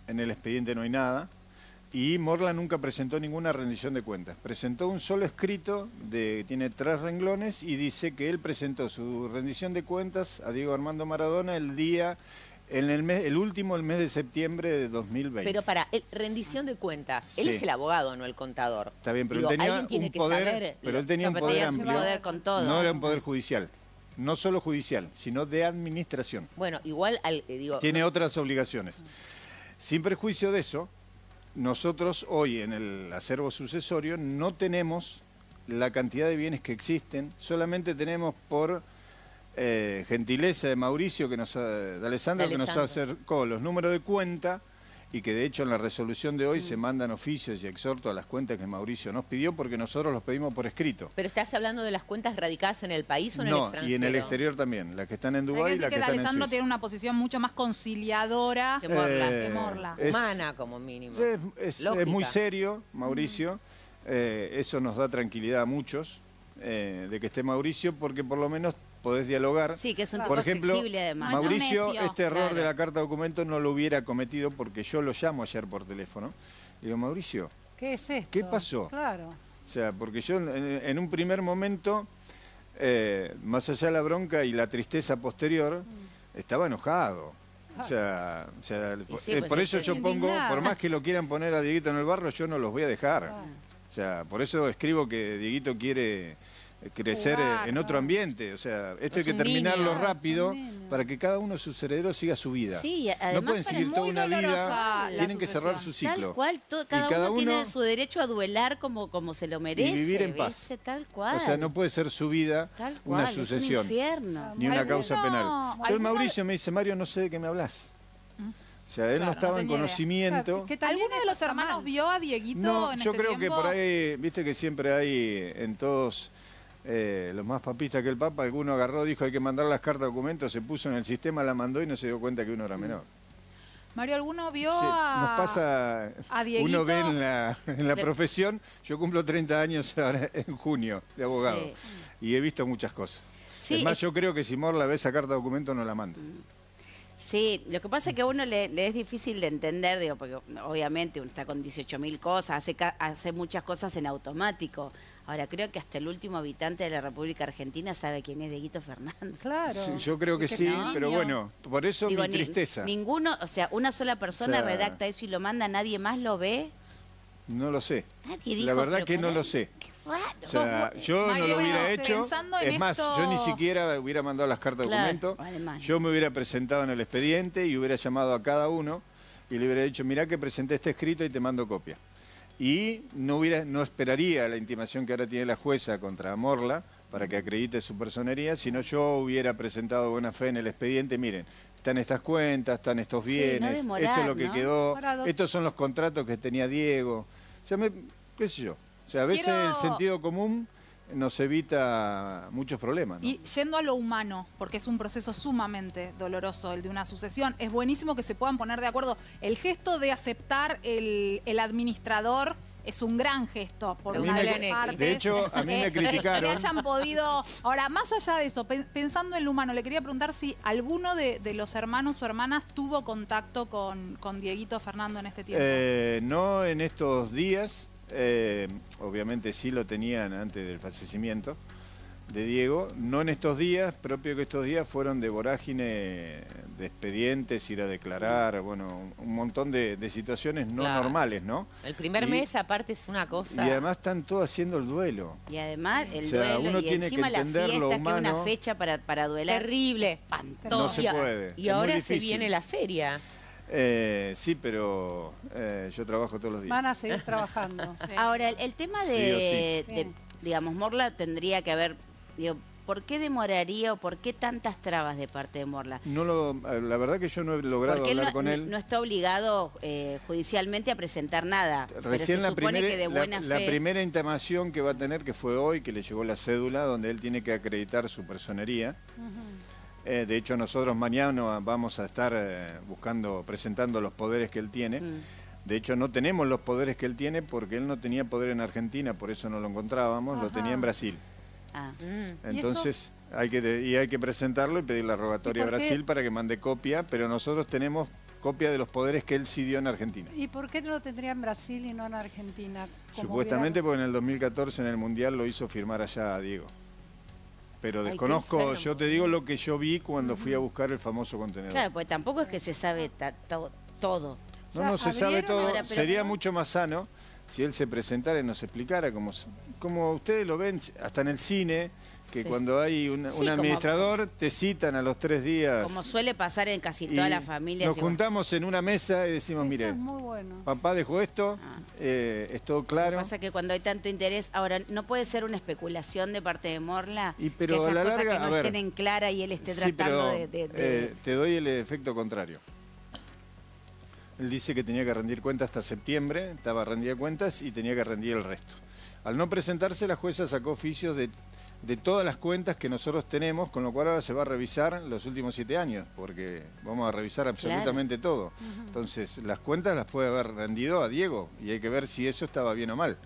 en el expediente no hay nada, y Morla nunca presentó ninguna rendición de cuentas. Presentó un solo escrito, de, tiene tres renglones, y dice que él presentó su rendición de cuentas a Diego Armando Maradona el día, en el, mes, el último, el mes de septiembre de 2020. Pero para, rendición de cuentas, él es el abogado, no el contador. Está bien, pero él tenía un poder, pero él tenía un poder amplio. Poder con todo. No era un poder judicial no solo judicial, sino de administración. Bueno, igual al, eh, digo, tiene otras obligaciones. Sin perjuicio de eso, nosotros hoy en el acervo sucesorio no tenemos la cantidad de bienes que existen, solamente tenemos por eh, gentileza de Mauricio, que nos de Alessandro, que nos acercó los números de cuenta y que de hecho en la resolución de hoy se mm. mandan oficios y exhorto a las cuentas que Mauricio nos pidió porque nosotros los pedimos por escrito. ¿Pero estás hablando de las cuentas radicadas en el país o en el extranjero? y en el exterior también, las que están en Dubái y las que, que están Alessandro tiene una posición mucho más conciliadora que Morla. Eh, Humana como mínimo. Es, muy serio, Mauricio. Eh, eso nos da tranquilidad a muchos eh, de que esté Mauricio porque por lo menos podés dialogar. Sí, que es un Por ejemplo, Mauricio, este error de la carta de documento no lo hubiera cometido porque yo lo llamo ayer por teléfono. Y digo, Mauricio, ¿qué es esto? ¿Qué pasó? Claro. O sea, porque yo en, un primer momento, eh, más allá de la bronca y la tristeza posterior, mm. estaba enojado. O sea, eh, pues por eso yo pongo, por más que lo quieran poner a Dieguito en el barro, yo no los voy a dejar. O sea, por eso escribo que Dieguito quiere crecer en otro ambiente. O sea, esto hay que terminarlo rápido para que cada uno de sus herederos siga su vida. Sí, no pueden seguir toda una vida, tienen que cerrar su ciclo. Tal cual, cada, uno, tiene su derecho a duelar como, como se lo merece. Y vivir en paz. Tal cual. O sea, no puede ser su vida una sucesión. Ni una causa penal. Entonces Mauricio me dice, Mario, no sé de qué me hablas. O sea, él no estaba en conocimiento. ¿Alguno de los hermanos vio a Dieguito no, yo este creo que por ahí, viste que siempre hay en todos eh, los más papistas que el Papa, alguno agarró, dijo hay que mandar las cartas documentos, se puso en el sistema, la mandó y no se dio cuenta que uno era menor. Mario, ¿alguno vio a, Nos pasa, uno ve en la, profesión, yo cumplo 30 años ahora en junio de abogado y he visto muchas cosas. es más, yo creo que si Morla ve esa carta de documento no la manda. Sí, lo que pasa es que a uno le, es difícil de entender, digo, porque obviamente uno está con 18.000 cosas, hace, hace muchas cosas en automático. Ahora, creo que hasta el último habitante de la República Argentina sabe quién es Deguito Fernández. Claro. yo creo que sí, pero bueno, por eso mi tristeza. ninguno, o sea, una sola persona redacta eso y lo manda, nadie más lo ve. No lo sé. la verdad que no lo sé. O sea, yo no lo hubiera hecho. Es más, yo ni siquiera hubiera mandado las cartas de documento. Yo me hubiera presentado en el expediente y hubiera llamado a cada uno y le hubiera dicho, mirá que presenté este escrito y te mando copia y no, hubiera, no esperaría la intimación que ahora tiene la jueza contra Morla para que acredite su personería, si no yo hubiera presentado buena fe en el expediente, miren, están estas cuentas, están estos bienes, esto es lo que quedó, estos son los contratos que tenía Diego. O sea, qué sé yo. O sea, a veces el sentido común nos evita muchos problemas. Y yendo a lo humano, porque es un proceso sumamente doloroso el de una sucesión, es buenísimo que se puedan poner de acuerdo. El gesto de aceptar el, el administrador es un gran gesto por una de las De hecho, a mí me criticaron. que hayan podido. Ahora, más allá de eso, pensando en lo humano, le quería preguntar si alguno de, los hermanos o hermanas tuvo contacto con, con Dieguito Fernando en este tiempo. Eh, no en estos días. Eh, obviamente sí lo tenían antes del fallecimiento de Diego, no en estos días, propio que estos días fueron de vorágine de expedientes, ir a declarar, bueno, un montón de, situaciones no normales, ¿no? El primer mes aparte es una cosa... Y además están todos haciendo el duelo. Y además el duelo y encima la fiesta, que es una fecha para, para duelar. Terrible. No se puede. Y ahora se viene la feria. Eh, sí, pero eh, yo trabajo todos los días. Van a seguir trabajando. Ahora, el, tema de, digamos, Morla tendría que haber Digo, ¿por qué demoraría o por qué tantas trabas de parte de Morla? No lo, la verdad que yo no he logrado hablar con él. No está obligado eh, judicialmente a presentar nada. Recién la, primera, la, primera intimación que va a tener, que fue hoy, que le llegó la cédula, donde él tiene que acreditar su personería. Eh, de hecho, nosotros mañana vamos a estar eh, buscando, presentando los poderes que él tiene. Mm. De hecho, no tenemos los poderes que él tiene porque él no tenía poder en Argentina, por eso no lo encontrábamos, lo tenía en Brasil. Ah. Mm. Entonces, hay que, y hay que presentarlo y pedir la rogatoria a Brasil para que mande copia, pero nosotros tenemos copia de los poderes que él sí dio en Argentina. ¿Y por qué no lo tendría en Brasil y no en Argentina? Supuestamente porque en el 2014 en el Mundial lo hizo firmar allá a Diego. Pero desconozco, yo te digo lo que yo vi cuando fui a buscar el famoso contenedor. Claro, pues tampoco es que se sabe todo. No, no, se sabe todo. Sería mucho más sano si él se presentara y nos explicara, como, como ustedes lo ven hasta en el cine, que cuando hay un, administrador te citan a los tres días. Como suele pasar en casi todas las familias. Nos juntamos en una mesa y decimos, mire, papá dejó esto, ah. eh, es todo claro. Lo que pasa que cuando hay tanto interés, ahora no puede ser una especulación de parte de Morla, y, pero que haya cosas que no estén en clara y él esté tratando de, eh, te doy el efecto contrario. Él dice que tenía que rendir cuentas hasta septiembre, estaba rendida cuentas y tenía que rendir el resto. Al no presentarse, la jueza sacó oficios de, todas las cuentas que nosotros tenemos, con lo cual ahora se va a revisar los últimos siete años, porque vamos a revisar absolutamente todo. Entonces, las cuentas las puede haber rendido a Diego y hay que ver si eso estaba bien o mal.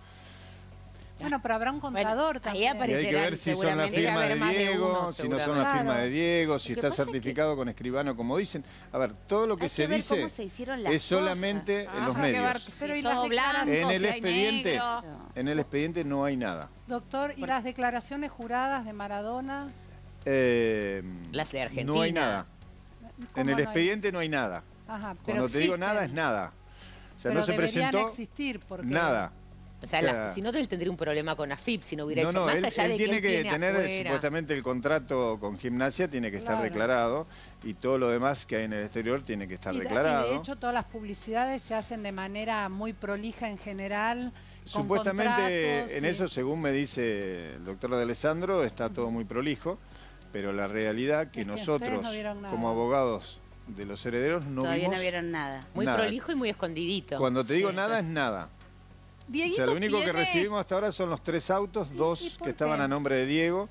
Bueno, pero habrá un contador también. Ahí hay que ver si son las firmas de Diego, si no son las firmas de Diego, si está certificado con escribano, como dicen. A ver, todo lo que se dice es solamente en los medios. pero ¿y las en el expediente, en el expediente no hay nada. Doctor, ¿y las declaraciones juradas de Maradona? Eh, las de Argentina. No hay nada. En el expediente no hay nada. Ajá, Cuando te digo nada es nada. O sea, no se presentó existir porque... nada. O sea, si no, él tendría un problema con AFIP si no hubiera hecho más allá él de tiene que, tener supuestamente el contrato con gimnasia tiene que estar declarado y todo lo demás que hay en el exterior tiene que estar declarado. Y de hecho todas las publicidades se hacen de manera muy prolija en general. Supuestamente en eso, según me dice el doctor de Alessandro, está todo muy prolijo, pero la realidad que, que nosotros como abogados de los herederos no Todavía no vieron nada. Muy prolijo y muy escondidito. Cuando te digo nada es nada o sea, lo único que recibimos hasta ahora son los tres autos, dos que estaban a nombre de Diego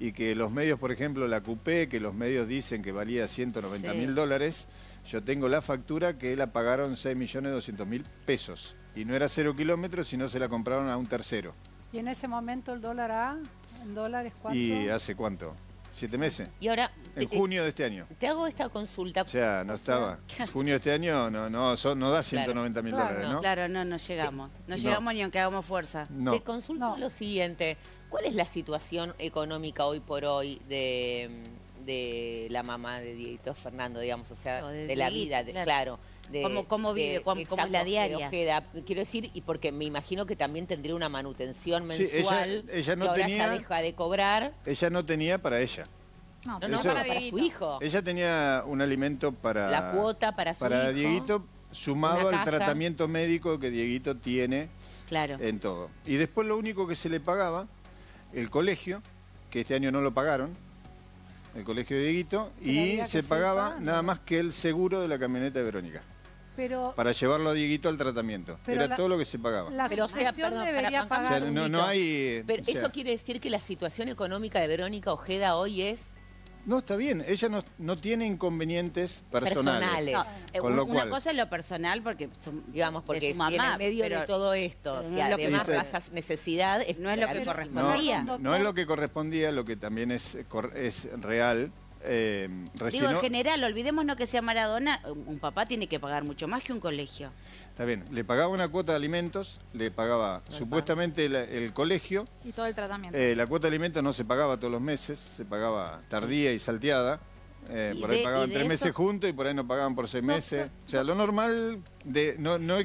y que los medios, por ejemplo, la Coupé, que los medios dicen que valía 190 mil dólares, yo tengo la factura que la pagaron 6 millones 200 mil pesos. Y no era cero kilómetros, sino se la compraron a un tercero. ¿Y en ese momento el dólar A, en dólares cuánto? ¿Y hace cuánto? ¿Siete meses? Y ahora... En junio de este año. Te hago esta consulta. O sea, no estaba. En junio de este año no, no, no da 190 mil dólares, ¿no? Claro, no, no llegamos. No, llegamos ni aunque hagamos fuerza. Te consulto lo siguiente. ¿Cuál es la situación económica hoy por hoy de, de la mamá de Dieguito Fernando, digamos? O sea, de, la vida, claro. De, ¿Cómo, vive? ¿Cómo, es la diaria? quiero decir, y porque me imagino que también tendría una manutención mensual ella, no que ahora ya deja de cobrar. Ella no tenía para ella. No, no, para, su hijo. Ella tenía un alimento para... La cuota para su para Dieguito, sumado al tratamiento médico que Dieguito tiene claro. en todo. Y después lo único que se le pagaba, el colegio, que este año no lo pagaron, el colegio de Dieguito, y se pagaba nada más que el seguro de la camioneta de Verónica. Pero, para llevarlo a Dieguito al tratamiento. Era todo lo que se pagaba. La pero, sea, debería pagar. no, hay, pero eso quiere decir que la situación económica de Verónica Ojeda hoy es no, está bien. Ella no, tiene inconvenientes personales. Eh, una cosa es lo personal, porque digamos, porque en medio de todo esto, si además pasa necesidad, no es lo que correspondía. No, es lo que correspondía, lo que también es, es real eh, Digo, en general, olvidémonos que sea Maradona, un papá tiene que pagar mucho más que un colegio. Está bien, le pagaba una cuota de alimentos, le pagaba supuestamente el, colegio. Y todo el tratamiento. Eh, la cuota de alimentos no se pagaba todos los meses, se pagaba tardía y salteada. Eh, por ahí pagaban tres meses juntos y por ahí no pagaban por seis meses. O sea, lo normal de, no, no,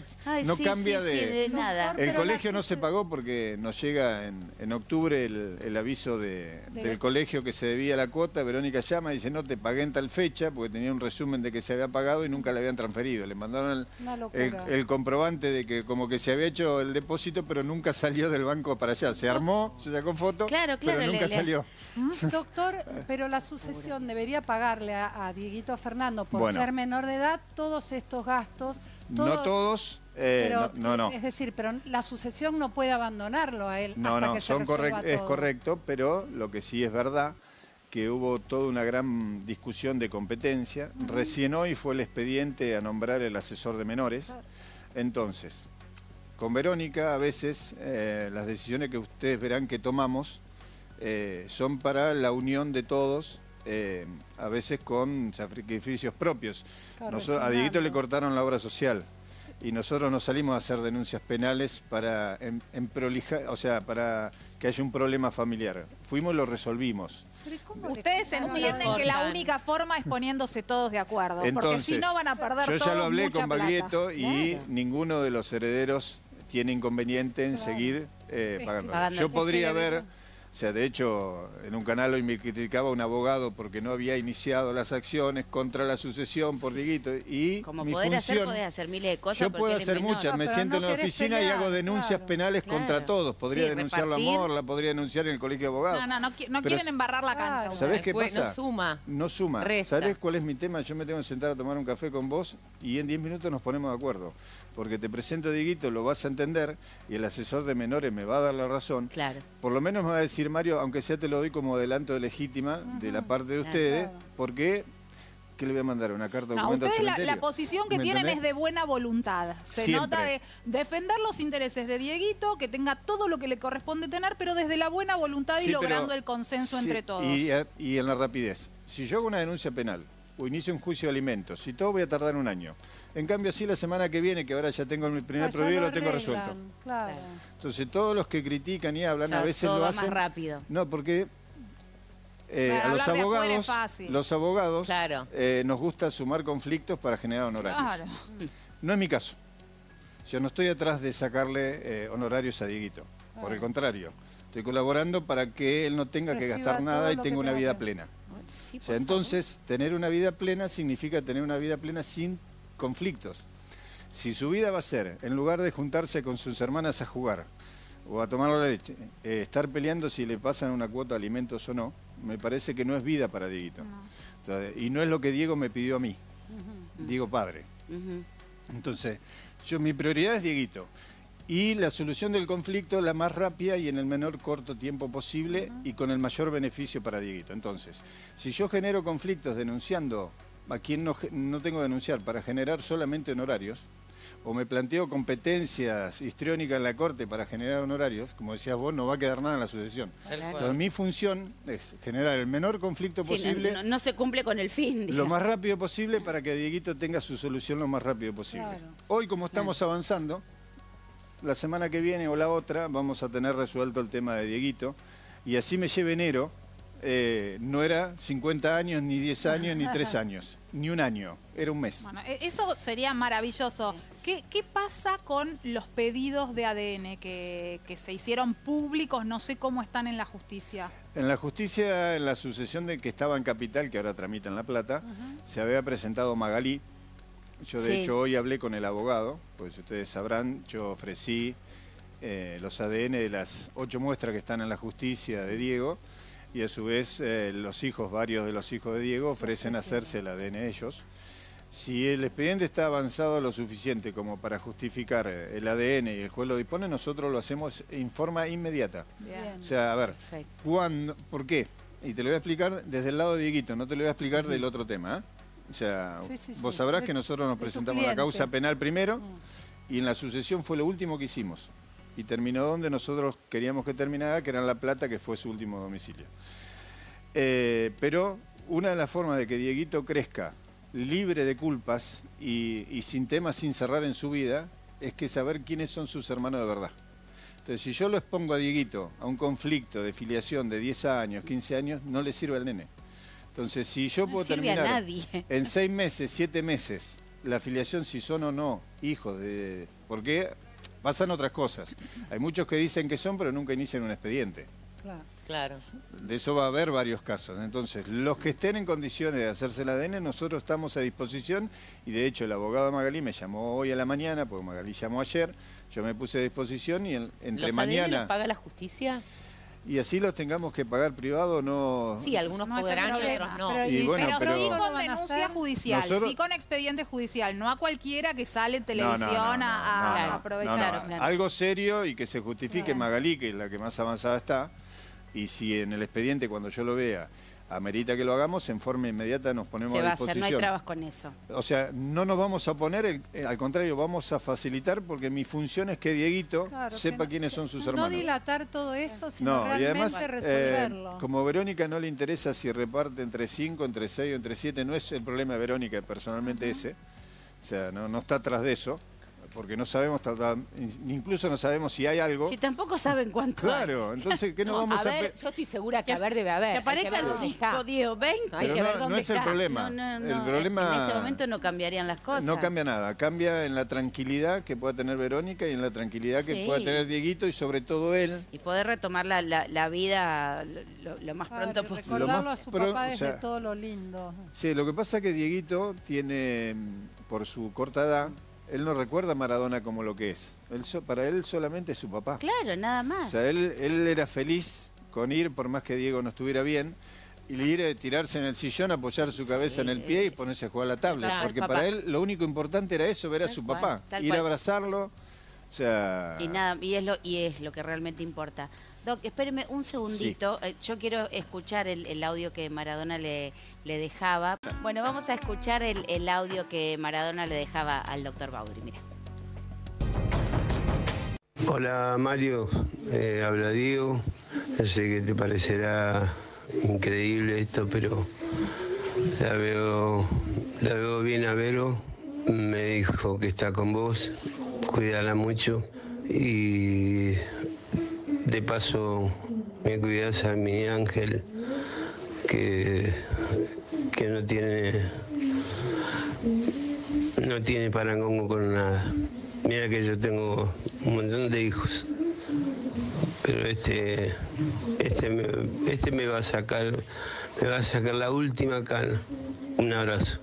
no cambia de, nada. El colegio no se pagó porque nos llega en, en octubre el, aviso de, del colegio que se debía la cuota. Verónica llama y dice, no, te pagué en tal fecha porque tenía un resumen de que se había pagado y nunca le habían transferido. Le mandaron el, el, comprobante de que como que se había hecho el depósito pero nunca salió del banco para allá. Se armó, se sacó foto, claro, claro, pero nunca salió. ¿Mm? Doctor, pero la sucesión debería pagarle a, Dieguito Fernando por ser menor de edad todos estos gastos no todos. Eh, no, no, Es decir, pero la sucesión no puede abandonarlo a él. No, hasta no, que son es correcto, pero lo que sí es verdad que hubo toda una gran discusión de competencia. Recién hoy fue el expediente a nombrar el asesor de menores. Entonces, con Verónica a veces eh, las decisiones que ustedes verán que tomamos eh, son para la unión de todos a veces con sacrificios propios. a Dieguito le cortaron la obra social y nosotros no salimos a hacer denuncias penales para en, o sea, para que haya un problema familiar. Fuimos y lo resolvimos. Ustedes entienden que la única forma es poniéndose todos de acuerdo, porque si no van a perder Yo ya lo hablé con Baglietto y ninguno de los herederos tiene inconveniente en seguir eh, pagando. Yo podría haber o sea, de hecho, en un canal hoy me criticaba un abogado porque no había iniciado las acciones contra la sucesión por Diguito. Y Como mi poder hacer, podés hacer miles de cosas. Yo puedo hacer muchas. me siento en la oficina y hago denuncias penales contra todos. Podría denunciar la morla, podría denunciar en el colegio de abogados. No, no, no, quieren embarrar la cancha. ¿Sabés qué pasa? No suma. No suma. ¿Sabés cuál es mi tema? Yo me tengo que sentar a tomar un café con vos y en 10 minutos nos ponemos de acuerdo. Porque te presento a Dieguito, lo vas a entender y el asesor de menores me va a dar la razón. Claro. Por lo menos me va a decir, Mario, aunque sea te lo doy como adelanto de legítima de la parte de ustedes, porque ¿qué le voy a mandar? ¿Una carta no, ustedes la, la, posición que tienen es de buena voluntad. Se nota de defender los intereses de Dieguito, que tenga todo lo que le corresponde tener, pero desde la buena voluntad y logrando el consenso entre todos. Y, y en la rapidez. Si yo hago una denuncia penal o inicio un juicio de alimentos, si todo voy a tardar un año. En cambio, sí la semana que viene, que ahora ya tengo mi primer prohibido, lo, tengo resuelto. Entonces, todos los que critican y hablan, a veces lo hacen. más rápido. No, porque eh, a los abogados, los abogados eh, nos gusta sumar conflictos para generar honorarios. No es mi caso. Yo no estoy atrás de sacarle eh, honorarios a Dieguito. Por el contrario, estoy colaborando para que él no tenga que gastar nada y tenga una vida plena. Entonces, tener una vida plena significa tener una vida plena sin conflictos. Si su vida va a ser, en lugar de juntarse con sus hermanas a jugar o a tomar la leche, eh, estar peleando si le pasan una cuota de alimentos o no, me parece que no es vida para Dieguito. y no es lo que Diego me pidió a mí, Diego padre. Entonces, yo mi prioridad es Dieguito. Y la solución del conflicto la más rápida y en el menor corto tiempo posible y con el mayor beneficio para Dieguito. Entonces, si yo genero conflictos denunciando a quien no, no tengo que denunciar para generar solamente honorarios, o me planteo competencias histriónicas en la Corte para generar honorarios, como decías vos, no va a quedar nada en la sucesión. Entonces mi función es generar el menor conflicto posible. No, se cumple con el fin. Lo más rápido posible para que Dieguito tenga su solución lo más rápido posible. Hoy, como estamos avanzando, la semana que viene o la otra vamos a tener resuelto el tema de Dieguito, y así me lleve enero eh, no era 50 años, ni 10 años, ni 3 años, ni un año, era un mes. Bueno, e-, eso sería maravilloso. ¿Qué, pasa con los pedidos de ADN que, se hicieron públicos? No sé cómo están en la justicia. En la justicia, en la sucesión de que estaba en Capital, que ahora tramita en La Plata, se había presentado Magalí. Yo de hecho hoy hablé con el abogado, pues ustedes sabrán, yo ofrecí eh, los ADN de las ocho muestras que están en la justicia de Diego y a su vez eh, los hijos, varios de los hijos de Diego, ofrecen hacerse el ADN ellos. Si el expediente está avanzado lo suficiente como para justificar eh, el ADN y el juez lo dispone, nosotros lo hacemos en forma inmediata. O sea, a ver, ¿cuándo, ¿por qué? Y te lo voy a explicar desde el lado de Dieguito, no te lo voy a explicar del otro tema. ¿eh? O sea, vos sabrás que nosotros nos presentamos la causa penal primero mm. y en la sucesión fue lo último que hicimos. Y terminó donde nosotros queríamos que terminara, que era en La Plata, que fue su último domicilio. Eh, pero una de las formas de que Dieguito crezca libre de culpas y, sin temas, sin cerrar en su vida, es que saber quiénes son sus hermanos de verdad. Entonces, si yo lo expongo a Dieguito a un conflicto de filiación de 10 años, 15 años, no le sirve al nene. Entonces, si yo puedo terminar en 6 meses, 7 meses, la afiliación si son o no hijos de... Porque pasan otras cosas. Hay muchos que dicen que son, pero nunca inician un expediente. Claro. De eso va a haber varios casos. Entonces, los que estén en condiciones de hacerse el ADN, nosotros estamos a disposición y de hecho el abogado Magalí me llamó hoy a la mañana, porque Magalí llamó ayer, yo me puse a disposición y entre ¿Los mañana... ADN paga la justicia? Y así los tengamos que pagar privado, no... Sí, algunos podrán y otros no. Pero, sí con denuncia judicial, sí con expediente judicial, no a cualquiera que sale en televisión a, aprovechar. Algo serio y que se justifique Magalí, que es la que más avanzada está, y si en el expediente cuando yo lo vea amerita que lo hagamos, en forma inmediata nos ponemos Se va a hacer, no hay trabas con eso. O sea, no nos vamos a poner, eh, al contrario, vamos a facilitar porque mi función es que Dieguito sepa quiénes son sus hermanos. No dilatar todo esto, sino realmente eh, resolverlo. como Verónica no le interesa si reparte entre 5, entre 6 o entre 7, no es el problema de Verónica personalmente ese. O sea, no, no está atrás de eso porque no sabemos, incluso no sabemos si hay algo. Si tampoco saben cuánto Claro, entonces, ¿qué no, vamos a, ver? Yo estoy segura que a ver debe haber. Que aparezcan 5, 10 20. Hay que ver dónde no es el problema. el problema. En este momento no cambiarían las cosas. No cambia nada. Cambia en la tranquilidad que pueda tener Verónica y en la tranquilidad que pueda tener Dieguito y sobre todo él. Y poder retomar la, la, vida lo, más pronto posible. Recordarlo a su papá desde todo lo lindo. Sí, lo que pasa es que Dieguito tiene, por su corta edad, él no recuerda a Maradona como lo que es. Él para él solamente es su papá. Claro, nada más. O sea, él, él era feliz con ir, por más que Diego no estuviera bien, y ir a tirarse en el sillón, apoyar su cabeza en el pie y ponerse a jugar a la tablet. porque para él lo único importante era eso, ver a su papá, ir a abrazarlo. O sea... Y, nada, y, es lo, y es lo que realmente importa. Doc, espéreme un segundito. Eh, yo quiero escuchar el, audio que Maradona le, le, dejaba. Bueno, vamos a escuchar el, audio que Maradona le dejaba al doctor Baudry. Mira. Hola Mario, eh, habla Diego. No sé qué te parecerá increíble esto, pero la veo, la veo bien a Vero. Me dijo que está con vos, cuídala mucho y de paso, me cuidas a mi ángel que, que no tiene no tiene parangongo con nada. Mira que yo tengo un montón de hijos, pero este, este, me, este me va a sacar, me va a sacar la última cana. Un abrazo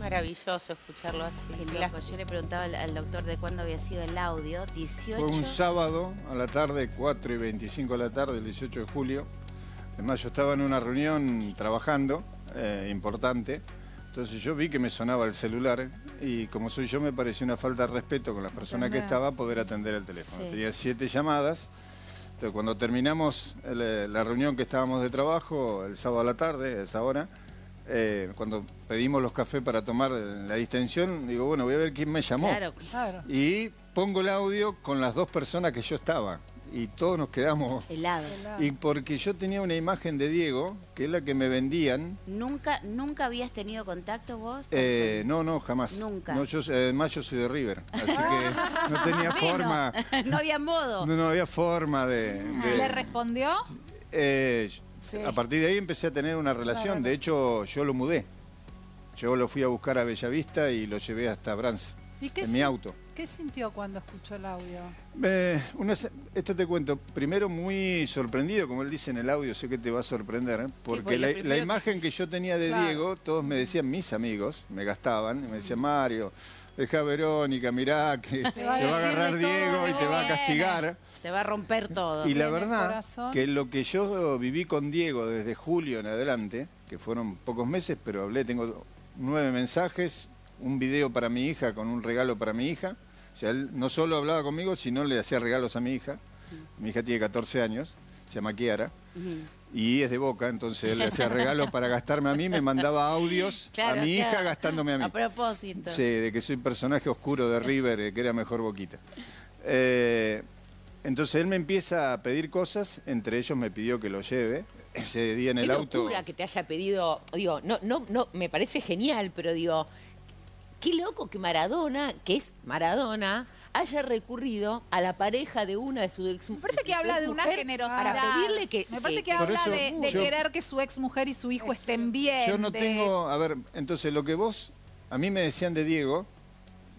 maravilloso escucharlo así. Yo le preguntaba al, doctor de cuándo había sido el audio. 18. Fue un sábado a la tarde, 4 y 25 de la tarde, el 18 de julio. Además, yo estaba en una reunión trabajando, eh, importante. Entonces yo vi que me sonaba el celular y como soy yo me pareció una falta de respeto con las personas que estaba poder atender el teléfono. Tenía siete llamadas. Entonces cuando terminamos eh, la reunión que estábamos de trabajo el sábado a la tarde, a esa hora, eh, cuando pedimos los cafés para tomar la distensión, digo, bueno, voy a ver quién me llamó. Claro, Y pongo el audio con las dos personas que yo estaba. Y todos nos quedamos helado. Y porque yo tenía una imagen de Diego, que es la que me vendían. ¿Nunca, nunca habías tenido contacto vos? Eh, no, no, jamás. Nunca. No, yo, además yo soy de River, así que no tenía forma. no había modo. No, había forma de, ¿Le respondió? Eh, a partir de ahí empecé a tener una relación. De hecho, yo lo mudé. Yo lo fui a buscar a Bellavista y lo llevé hasta Brance. en mi auto. ¿Qué sintió cuando escuchó el audio? esto te cuento. Primero muy sorprendido, como él dice en el audio, sé que te va a sorprender, ¿eh? porque, la, imagen que, yo tenía de Diego, todos me decían, mis amigos, me gastaban, y me decían, Mario, deja Verónica, mirá que te va a agarrar Diego y te va a castigar. Te va a romper todo. Y la verdad que lo que yo viví con Diego desde julio en adelante, que fueron pocos meses, pero hablé, tengo nueve mensajes, un video para mi hija con un regalo para mi hija. O sea, él no solo hablaba conmigo, sino le hacía regalos a mi hija. Mi hija tiene 14 años, se llama Kiara. Y es de boca, entonces él le hacía regalos para gastarme a mí, me mandaba audios a mi hija gastándome a mí. A propósito. Sí, de que soy personaje oscuro de River, eh, que era mejor boquita. Eh, entonces él me empieza a pedir cosas, entre ellos me pidió que lo lleve. Ese día en el auto. locura que te haya pedido, digo, no, no, no, me parece genial, pero digo, qué loco que Maradona, que es Maradona, haya recurrido a la pareja de una de sus ex Me parece que habla de una generosidad. Para pedirle que. Me parece que, habla de, querer que su ex mujer y su hijo estén bien. Yo no tengo. A ver, entonces lo que vos. A mí me decían de Diego,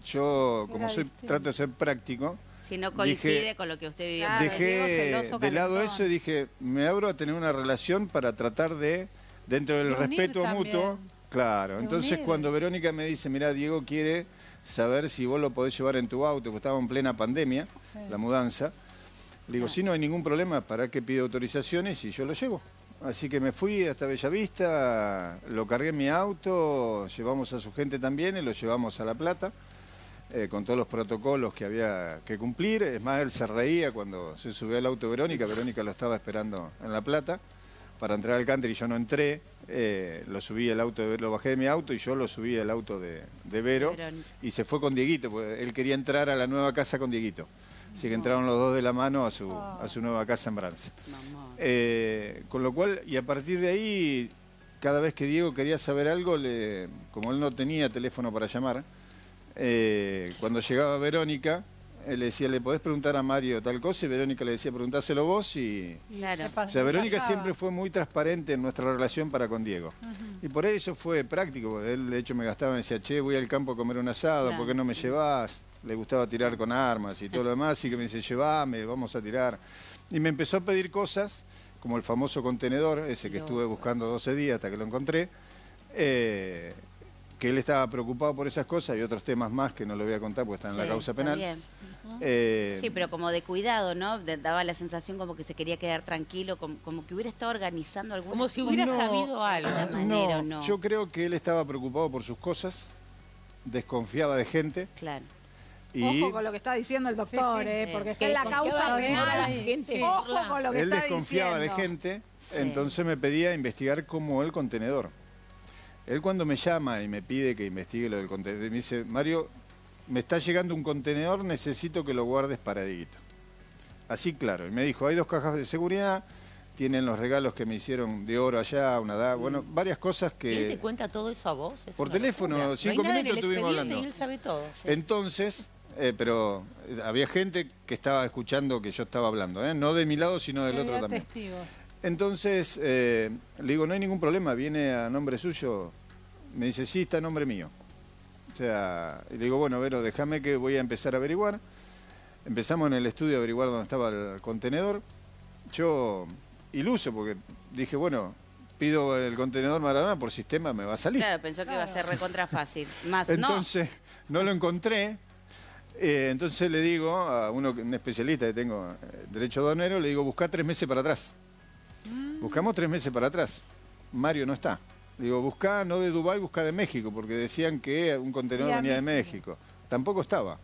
yo, como soy, trato de ser práctico. Si no coincide con lo que usted vivió. dejé de lado eso y dije, me abro a tener una relación para tratar de, dentro del respeto mutuo. Claro, entonces cuando Verónica me dice, mira, Diego quiere saber si vos lo podés llevar en tu auto, porque estaba en plena pandemia, la mudanza. Le digo, si no hay ningún problema, ¿para qué pide autorizaciones? Y yo lo llevo. Así que me fui hasta Bellavista, lo cargué en mi auto, llevamos a su gente también y lo llevamos a La Plata, eh, con todos los protocolos que había que cumplir. Es más, él se reía cuando se subió al auto Verónica, Verónica lo estaba esperando en La Plata para entrar al country y yo no entré. Eh, lo subí el auto, de, lo bajé de mi auto y yo lo subí al auto de, Vero y se fue con Dieguito, porque él quería entrar a la nueva casa con Dieguito. Así que entraron los dos de la mano a su, a su nueva casa en Brance. Eh, con lo cual, y a partir de ahí, cada vez que Diego quería saber algo, le, como él no tenía teléfono para llamar, eh, cuando llegaba Verónica, él le decía, ¿le podés preguntar a Mario tal cosa? Y Verónica le decía, preguntáselo vos y... Claro. O sea, Verónica siempre fue muy transparente en nuestra relación para con Diego. Y por eso fue práctico. Él, de hecho, me gastaba, me decía, che, voy al campo a comer un asado, ¿por qué no me llevas? Le gustaba tirar con armas y todo lo demás, así que me dice, llevame, vamos a tirar. Y me empezó a pedir cosas, como el famoso contenedor, ese que estuve buscando 12 días hasta que lo encontré. Eh, que él estaba preocupado por esas cosas y otros temas más que no lo voy a contar porque están en la causa penal. Eh, sí, pero como de cuidado, ¿no? daba la sensación como que se quería quedar tranquilo, como, que hubiera estado organizando algo. Como si hubiera sabido algo. De no, yo creo que él estaba preocupado por sus cosas, desconfiaba de gente. Claro. Y... Ojo con lo que está diciendo el doctor, ¿eh? porque está en la causa penal. Ojo con lo que él desconfiaba de gente, entonces me pedía investigar como el contenedor. Él cuando me llama y me pide que investigue lo del contenedor, me dice, Mario, me está llegando un contenedor, necesito que lo guardes para Dieguito. Así claro, y me dijo, hay dos cajas de seguridad, tienen los regalos que me hicieron de oro allá, una edad, bueno, mm. varias cosas que... ¿Y él te cuenta todo eso a vos? por teléfono, cinco minutos estuvimos hablando. Y él sabe todo. Entonces, eh, pero eh, había gente que estaba escuchando que yo estaba hablando, ¿eh? no de mi lado, sino del otro también. Entonces, le digo, no hay ningún problema, viene a nombre suyo, me dice, sí, está a nombre mío. O sea, y le digo, bueno, Vero, déjame que voy a empezar a averiguar. Empezamos en el estudio a averiguar dónde estaba el contenedor. Yo, iluso, porque dije, bueno, pido el contenedor Maradona por sistema, me va a salir. Claro, pensó que iba a ser recontra fácil. Más entonces, no, lo encontré. Eh, entonces le digo a uno, un especialista que tengo, eh, derecho donero, le digo, busca tres meses para atrás. Buscamos tres meses para atrás. Mario no está. Digo, buscá no de Dubái, buscá de México, porque decían que un contenedor venía de México. Tampoco estaba.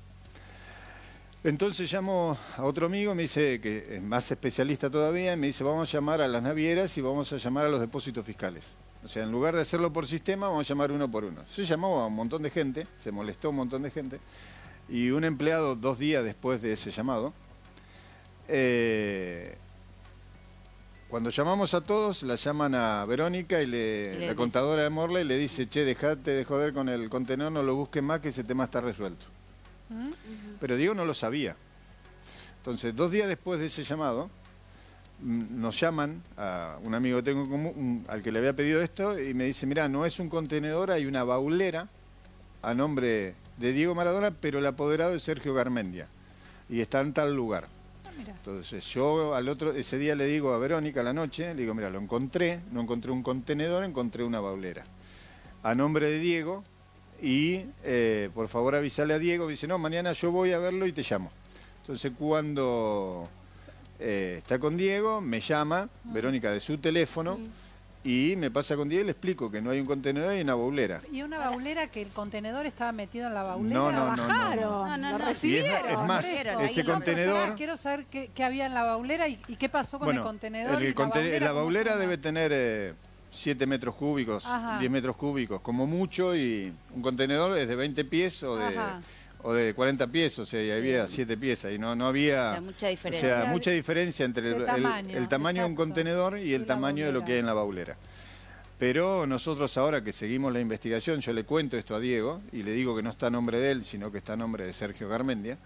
Entonces llamo a otro amigo, me dice que es más especialista todavía, y me dice, vamos a llamar a las navieras y vamos a llamar a los depósitos fiscales. O sea, en lugar de hacerlo por sistema, vamos a llamar uno por uno. Se llamó a un montón de gente, se molestó un montón de gente, y un empleado dos días después de ese llamado, eh, cuando llamamos a todos, la llaman a Verónica y, le, la contadora de Morley le dice, che, dejate de joder con el contenedor, no lo busques más, que ese tema está resuelto. ¿Mm? Pero Diego no lo sabía. Entonces, dos días después de ese llamado, mm, nos llaman a un amigo que tengo común, al que le había pedido esto, y me dice, mira, no es un contenedor, hay una baulera a nombre de Diego Maradona, pero el apoderado es Sergio Garmendia, y está en tal lugar. Entonces yo al otro, ese día le digo a Verónica a la noche, le digo, mira, lo encontré, no encontré un contenedor, encontré una baulera. A nombre de Diego, y eh, por favor avisale a Diego. dice, no, mañana yo voy a verlo y te llamo. Entonces cuando eh, está con Diego, me llama, Verónica, de su teléfono. Y me pasa con Diego y le explico que no hay un contenedor y una baulera. Y una baulera que el contenedor estaba metido en la baulera. No, no, no. Bajaron, no, lo recibieron. es, más, ese contenedor... Quiero saber qué, había en la baulera y, qué pasó con el contenedor. El, la baulera, debe tener 7 eh, metros cúbicos, 10 metros cúbicos, como mucho, y un contenedor es de 20 pies o de o de 40 pies, o sea, y había 7 piezas y no, no había... O sea, mucha diferencia. O sea, mucha diferencia entre el, tamaño, de un contenedor y el tamaño de lo que hay en la baulera. Pero nosotros ahora que seguimos la investigación, yo le cuento esto a Diego y le digo que no está a nombre de él, sino que está a nombre de Sergio Garmendia.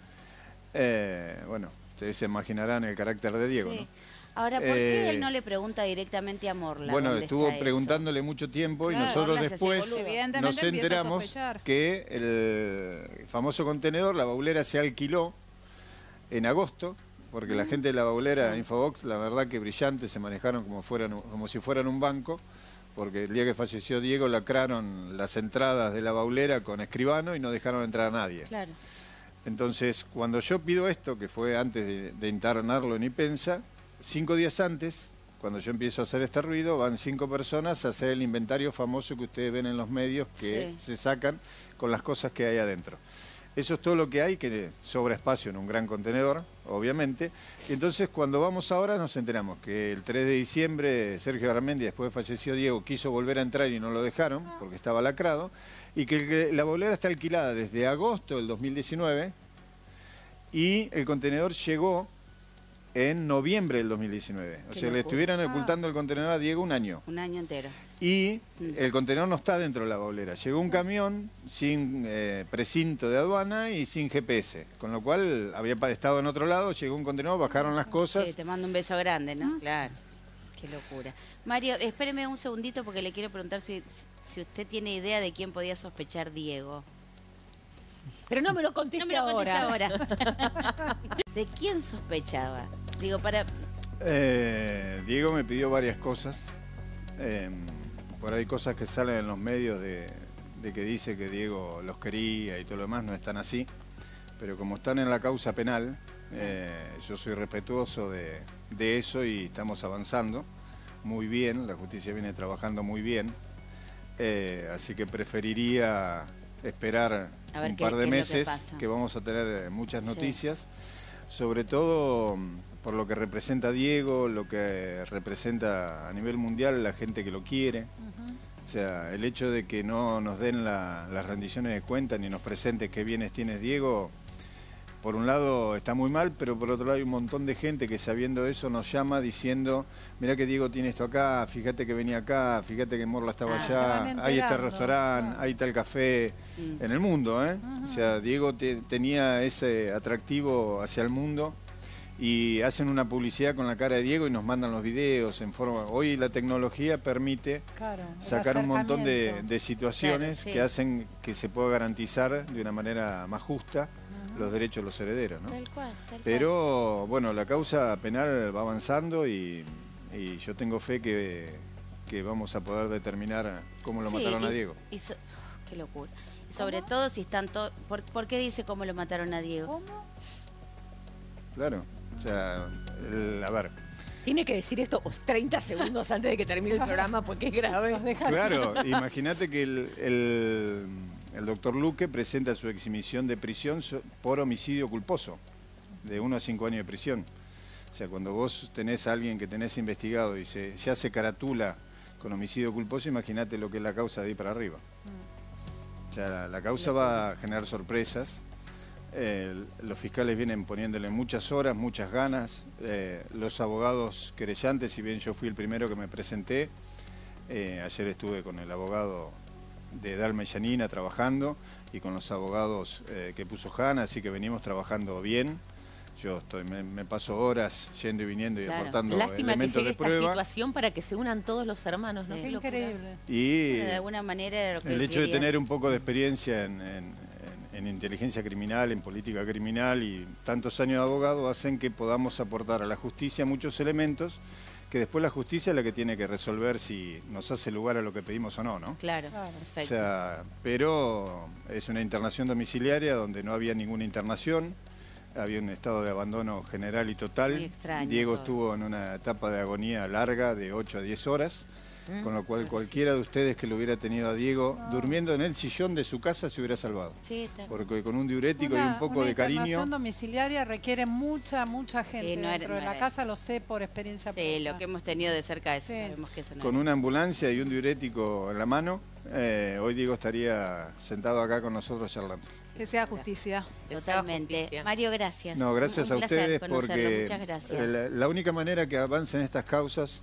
Eh, bueno, ustedes se imaginarán el carácter de Diego, ¿no? Ahora, ¿por qué él eh, no le pregunta directamente a Morla? Bueno, estuvo preguntándole mucho tiempo y nosotros después nos enteramos que el famoso contenedor, la baulera, se alquiló en agosto, porque la mm. gente de la baulera, Infobox, la verdad que brillante, se manejaron como, fueran, como si fueran un banco, porque el día que falleció Diego lacraron las entradas de la baulera con escribano y no dejaron entrar a nadie. Claro. Entonces, cuando yo pido esto, que fue antes de, de internarlo en Ipensa, cinco días antes, cuando yo empiezo a hacer este ruido, van cinco personas a hacer el inventario famoso que ustedes ven en los medios que se sacan con las cosas que hay adentro. Eso es todo lo que hay, que sobra espacio en un gran contenedor, obviamente. Y entonces, cuando vamos ahora, nos enteramos que el 3 de diciembre Sergio Garamendi, después falleció Diego, quiso volver a entrar y no lo dejaron porque estaba lacrado. Y que la bolera está alquilada desde agosto del 2019 y el contenedor llegó en noviembre del 2019. O sea, le estuvieron ah. ocultando el contenedor a Diego un año. Un año entero. Y mm. el contenedor no está dentro de la baulera. Llegó un camión sin eh, precinto de aduana y sin GPS. Con lo cual había estado en otro lado, llegó un contenedor, bajaron las cosas. Sí, te mando un beso grande, ¿no? Claro. Qué locura. Mario, espéreme un segundito porque le quiero preguntar si, si usted tiene idea de quién podía sospechar Diego. Pero no me lo conteste, ahora. ¿De quién sospechaba? Digo, para... Eh, Diego me pidió varias cosas. Em, por ahí cosas que salen en los medios de, que dice que Diego los quería y todo lo demás, no están así. Pero como están en la causa penal, eh, yo soy respetuoso de, eso y estamos avanzando muy bien, la justicia viene trabajando muy bien. Eh, así que preferiría esperar un par de meses que, vamos a tener muchas noticias, sobre todo por lo que representa Diego, lo que representa a nivel mundial la gente que lo quiere. O sea, el hecho de que no nos den las rendiciones de cuenta ni nos presente qué bienes tienes Diego, por un lado está muy mal, pero por otro lado hay un montón de gente que sabiendo eso nos llama diciendo, mira que Diego tiene esto acá, fíjate que venía acá, fíjate que Morla estaba ah, allá, hay este restaurante, hay tal café, en el mundo, ¿eh? O sea, Diego tenía ese atractivo hacia el mundo y hacen una publicidad con la cara de Diego y nos mandan los videos en forma. Hoy la tecnología permite sacar un montón de, situaciones que hacen que se pueda garantizar de una manera más justa los derechos de los herederos. ¿no? Pero bueno, la causa penal va avanzando y, yo tengo fe que, vamos a poder determinar cómo lo mataron a Diego. qué locura. Y sobre todo si están todos... ¿Por, qué dice cómo lo mataron a Diego? ¿Cómo? Claro. O sea, a ver. Tiene que decir esto 30 segundos antes de que termine el programa porque es grave. Claro, imagínate que el, doctor Luque presenta su exhibición de prisión por homicidio culposo, de 1 a 5 años de prisión. O sea, cuando vos tenés a alguien que tenés investigado y se, hace caratula con homicidio culposo, imagínate lo que es la causa de ahí para arriba. Mm. O sea, la causa va a generar sorpresas los fiscales vienen poniéndole muchas horas, muchas ganas. Eh, los abogados querellantes, si bien yo fui el primero que me presenté, eh, ayer estuve con el abogado de Dalma y Yanina trabajando y con los abogados eh, que puso Hanna, así que venimos trabajando bien. Yo estoy, me, paso horas yendo y viniendo y aportando Lástima elementos que de prueba. esta situación para que se unan todos los hermanos, ¿no? increíble. Y de alguna manera el hecho de tener un poco de experiencia en en inteligencia criminal, en política criminal y tantos años de abogado hacen que podamos aportar a la justicia muchos elementos que después la justicia es la que tiene que resolver si nos hace lugar a lo que pedimos o no, ¿no? Claro, perfecto. O sea, pero es una internación domiciliaria donde no había ninguna internación, había un estado de abandono general y total. Muy extraño Diego todo. estuvo en una etapa de agonía larga de 8 a 10 horas. Con lo cual cualquiera de ustedes que lo hubiera tenido a Diego durmiendo en el sillón de su casa se hubiera salvado. Sí, está- Porque con un diurético y un poco una de cariño... internación domiciliaria requiere mucha, mucha gente no era- dentro no de la casa, lo sé por experiencia Sí, propia. lo que hemos tenido de cerca eso, Sí. sabemos que eso no Con es. una ambulancia y un diurético en la mano, eh, hoy Diego estaría sentado acá con nosotros charlando. Que sea justicia. Totalmente. justicia. Mario, gracias. No, gracias Un a ustedes porque Muchas gracias. la, la única manera que avancen estas causas,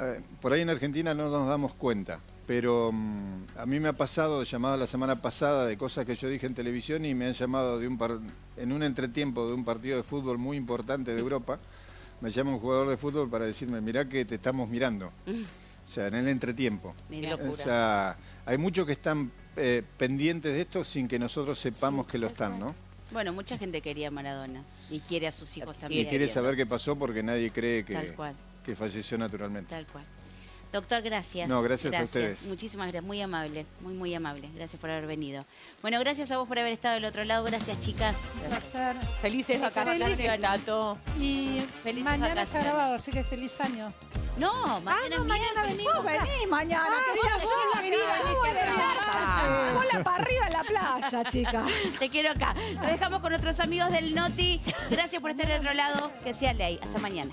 eh, por ahí en Argentina no nos damos cuenta, pero mm, a mí me ha pasado llamado la semana pasada de cosas que yo dije en televisión y me han llamado de un par- en un entretiempo de un partido de fútbol muy importante de Europa, me llama un jugador de fútbol para decirme, mirá que te estamos mirando. O sea, en el entretiempo. Mirá. O sea, hay muchos que están eh, pendientes de esto sin que nosotros sepamos que lo están, ¿no? Bueno, mucha gente quería a Maradona y quiere a sus hijos Sí, Y también. quiere saber qué pasó porque nadie cree Tal que, cual, que falleció naturalmente. tal cual. Doctor, gracias. No, gracias a ustedes. Muchísimas gracias, muy amable, muy, muy amable. Gracias por haber venido. Bueno, gracias a vos por haber estado del otro lado. Gracias, chicas. Un placer. Felices vacaciones, Tato. Y Felices mañana está vacaciones. grabado, así que feliz año. No, mañana es miércoles. Vos venís mañana, que sea yo la que yo. Bola para arriba en la playa, chicas. Te quiero acá. Nos dejamos con nuestros amigos del Noti. Gracias por estar del otro lado. Que sea ley. Hasta mañana.